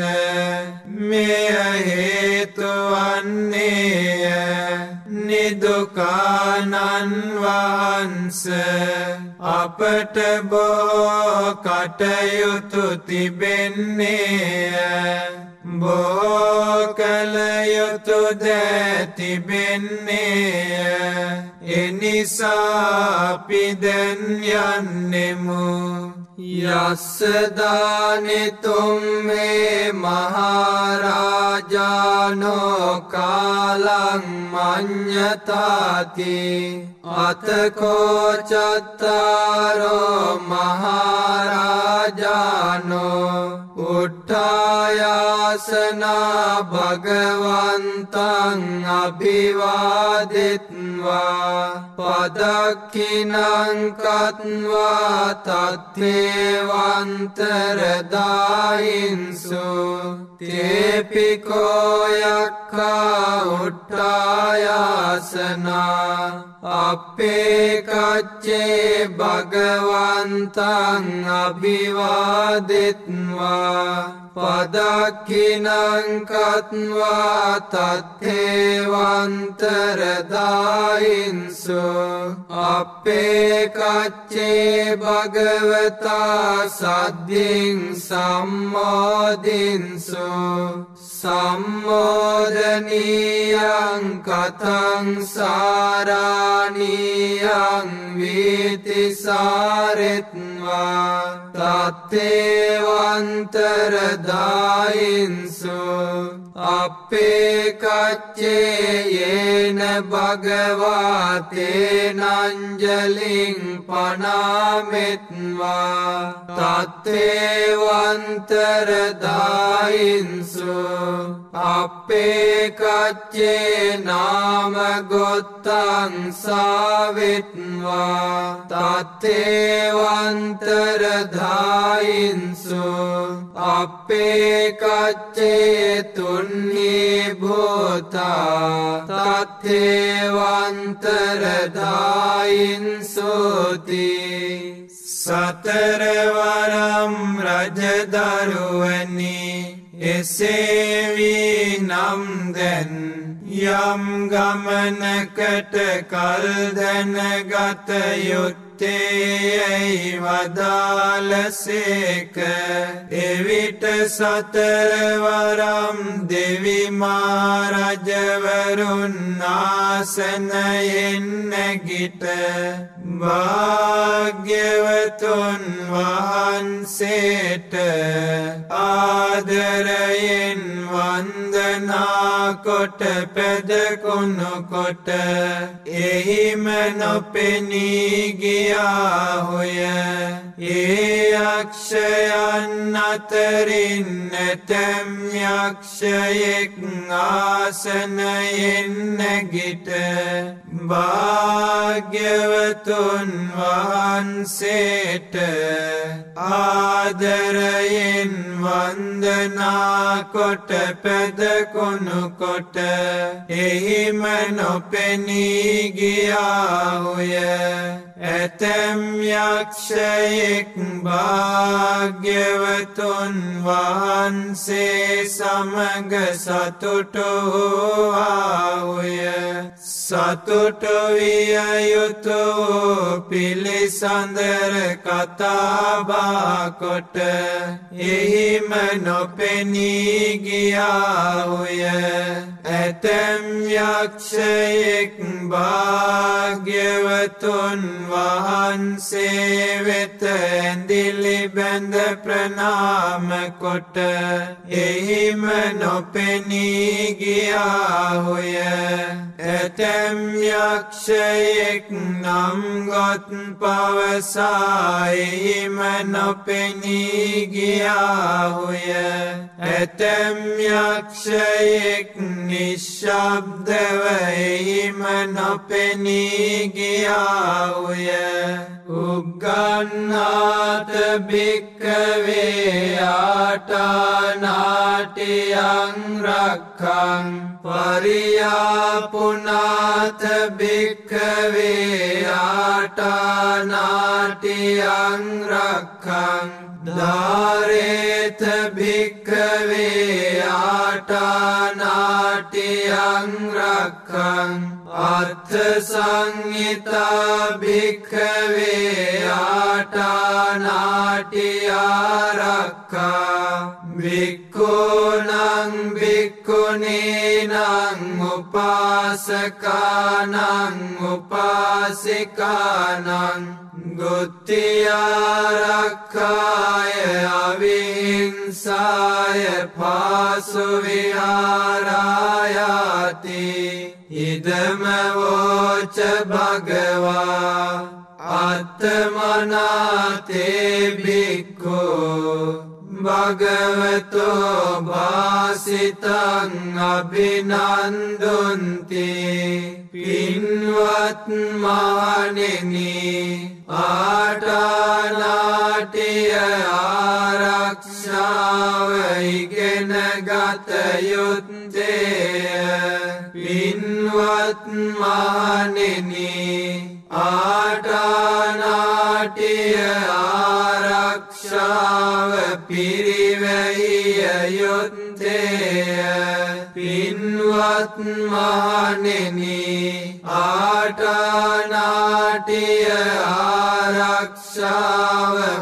මෙය හේතුවන්නේය නිදුකානන් වහන්ස අපට බෝ කටයුතු තිබෙන්නේය. බෝ කළයුතු දැතිබෙන්නේය එනිසාපිදැන් යන්නෙමු. यस् दि मे महाराजानो कालं मन्यताति। අතකෝචත්තාරෝ මහාරාජානෝ උට්ටායාසනා භගවන්තන් අභිවාදෙත්වා පදක්කිනංකත්වා තත්වේවන්තරදායින්සු තේපිකෝයක්කා උට්ටායාසනා අපේකච්චේ භගවන්තන් අභිවාදෙත්වා පදක්කිනංකත්වා තත්හේවන්තරදායින්සු අපේකච්චේ භගවතා සද්ධින් සම්මෝදින්සු සම්මෝදනීයං කතං සාරාණීයං तत्तेवान्तरदायिन्सु වීතිසාරෙත්වා තත්තේවන්තරදායින්සු අපේකච්චේයේන භගවාතේනංජලින් පනාමෙත්වා. තත්තේවන්තරදායින්සු. අපේකච්චේ නාමගොත්තං සාවෙත්වා. තත්තේවන්තරදායින්සු. අපේකච්චේ තුන්නේ භූතා තත්තේවන්තරදායින්සෝති සතරවරම් රජදරුවනි එසේවී නම් දැන් යම් ගමනකට කල්දැනගත යුත් තේයයි වදාලසේක එවිට සතරවරම් දෙවිමාරජවරුන් ආසනයෙන් නැගිට භාග්‍යවතුන් වහන්සේට ආදරයෙන් වන්දනාකොට පැදකුණුකොට එහිම නොපෙනීගිය ගියාහොය ඒ යක්ෂයන් අතරින් නැතැම් යක්ෂයෙක් ආසනයෙන් නැගිට. භාග්‍යවතුන් වහන්සේට ආදරයෙන් වන්දනාකොට පැදකුණුකොට එහිම නොපෙනී ගියාහුය ඇතැම් යක්ෂයෙක් භාග්‍යවතුන් වහන්සේ සමග සතුටුවාහුය සතුටුවියයුතු පිළිසඳර කතාබාකොට එහිම නොපෙනී ගියාහුය ඇතැම් යක්ෂයෙක් භාග්‍යවතුන් වහන්සේ වෙත ඇඳිලි බැඳ ප්‍රනාමකොට එහිම නොපෙනී ගියාහුය म्यक्षय ना गवसायि मनपे निज्ञाय एतम्यक्ष एक निशब्द वै मनपे निज्ञाय නොපෙනී ගියාහුය ඇතැම් යක්ෂයෙක් නිශ්ශබ්දව එහිම නොපෙනී ගියාහුය ඕ උගන්නාත භික්කවේ ආටානාටයං රක්කං පරියාපුනාත භික්කවේ ආටානාටයං රක්කං ධාරේත භික්කවේ ආටානාටයං රක්කං අත්ථ සංහිතා භික්කවේ ආටානාටියාරක්කා භික්කෝනං භික්කුණේනං උපාසකානං උපාසිකානං ගුත්තියාරක්කාය අවිහිංසාය පාසුවිහාරායාති ඉදමවෝච භගවා අත්තමනාතේ බික්කෝ භගවතෝ භාසිතං අභිනන්දුන්ති පින්වත් මානෙනි ආටානාටිය ආරක්ෂාව ඉගෙන ගත යුත්තේය पद्मानि आटानाट्य आ रक्षावपि පිරිවැහිය යුත්තේය පින්වත් මහනෙනි ආටානාටිය ආරක්ෂාව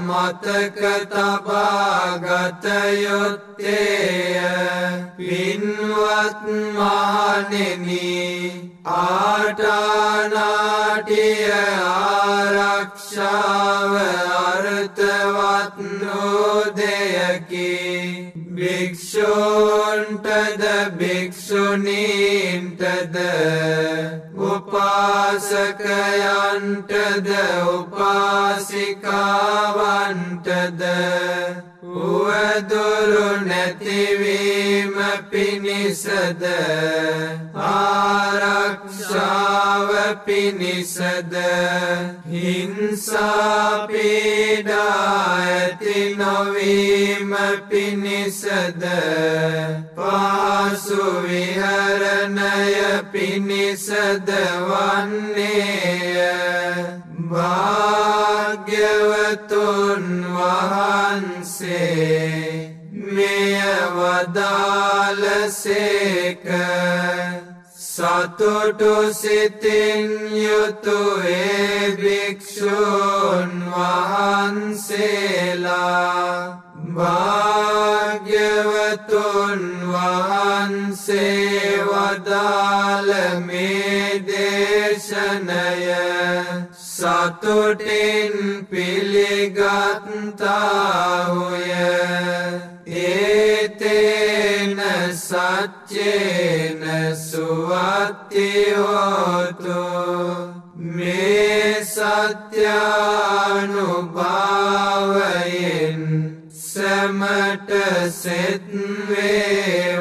මතක තබාගත යුත්තේය පින්වත් මහනෙනි ආටානාටිය ආරක්ෂාව අර්ථවත් ोण्टद भिक्षुनी तद् उपासकयान्तद उपासिकावान्तद। උවදුරු නැතිවීම පිණිසද? ආරක්ෂාව පිණිසද? හිංසාපීඩා ඇති නොවීම පිණිසද? පාසු විහරණය පිණිසද වන්නේය. භාග්‍යවතුන් වහන්සේ මෙය වදාලසේක සතුටු සිතින් යුතුයේ භික්‍ෂූන් වහන්සේලා භාග්‍යවතුන් වහන්සේ වදාළ මේ දේශනය සතුටින් පිළිගත්තාහුය. ඒතේන සච්චේන සුවත්තියෝතු. මේ සත්‍යානුභාවයෙන් සැමට සෙත්වේ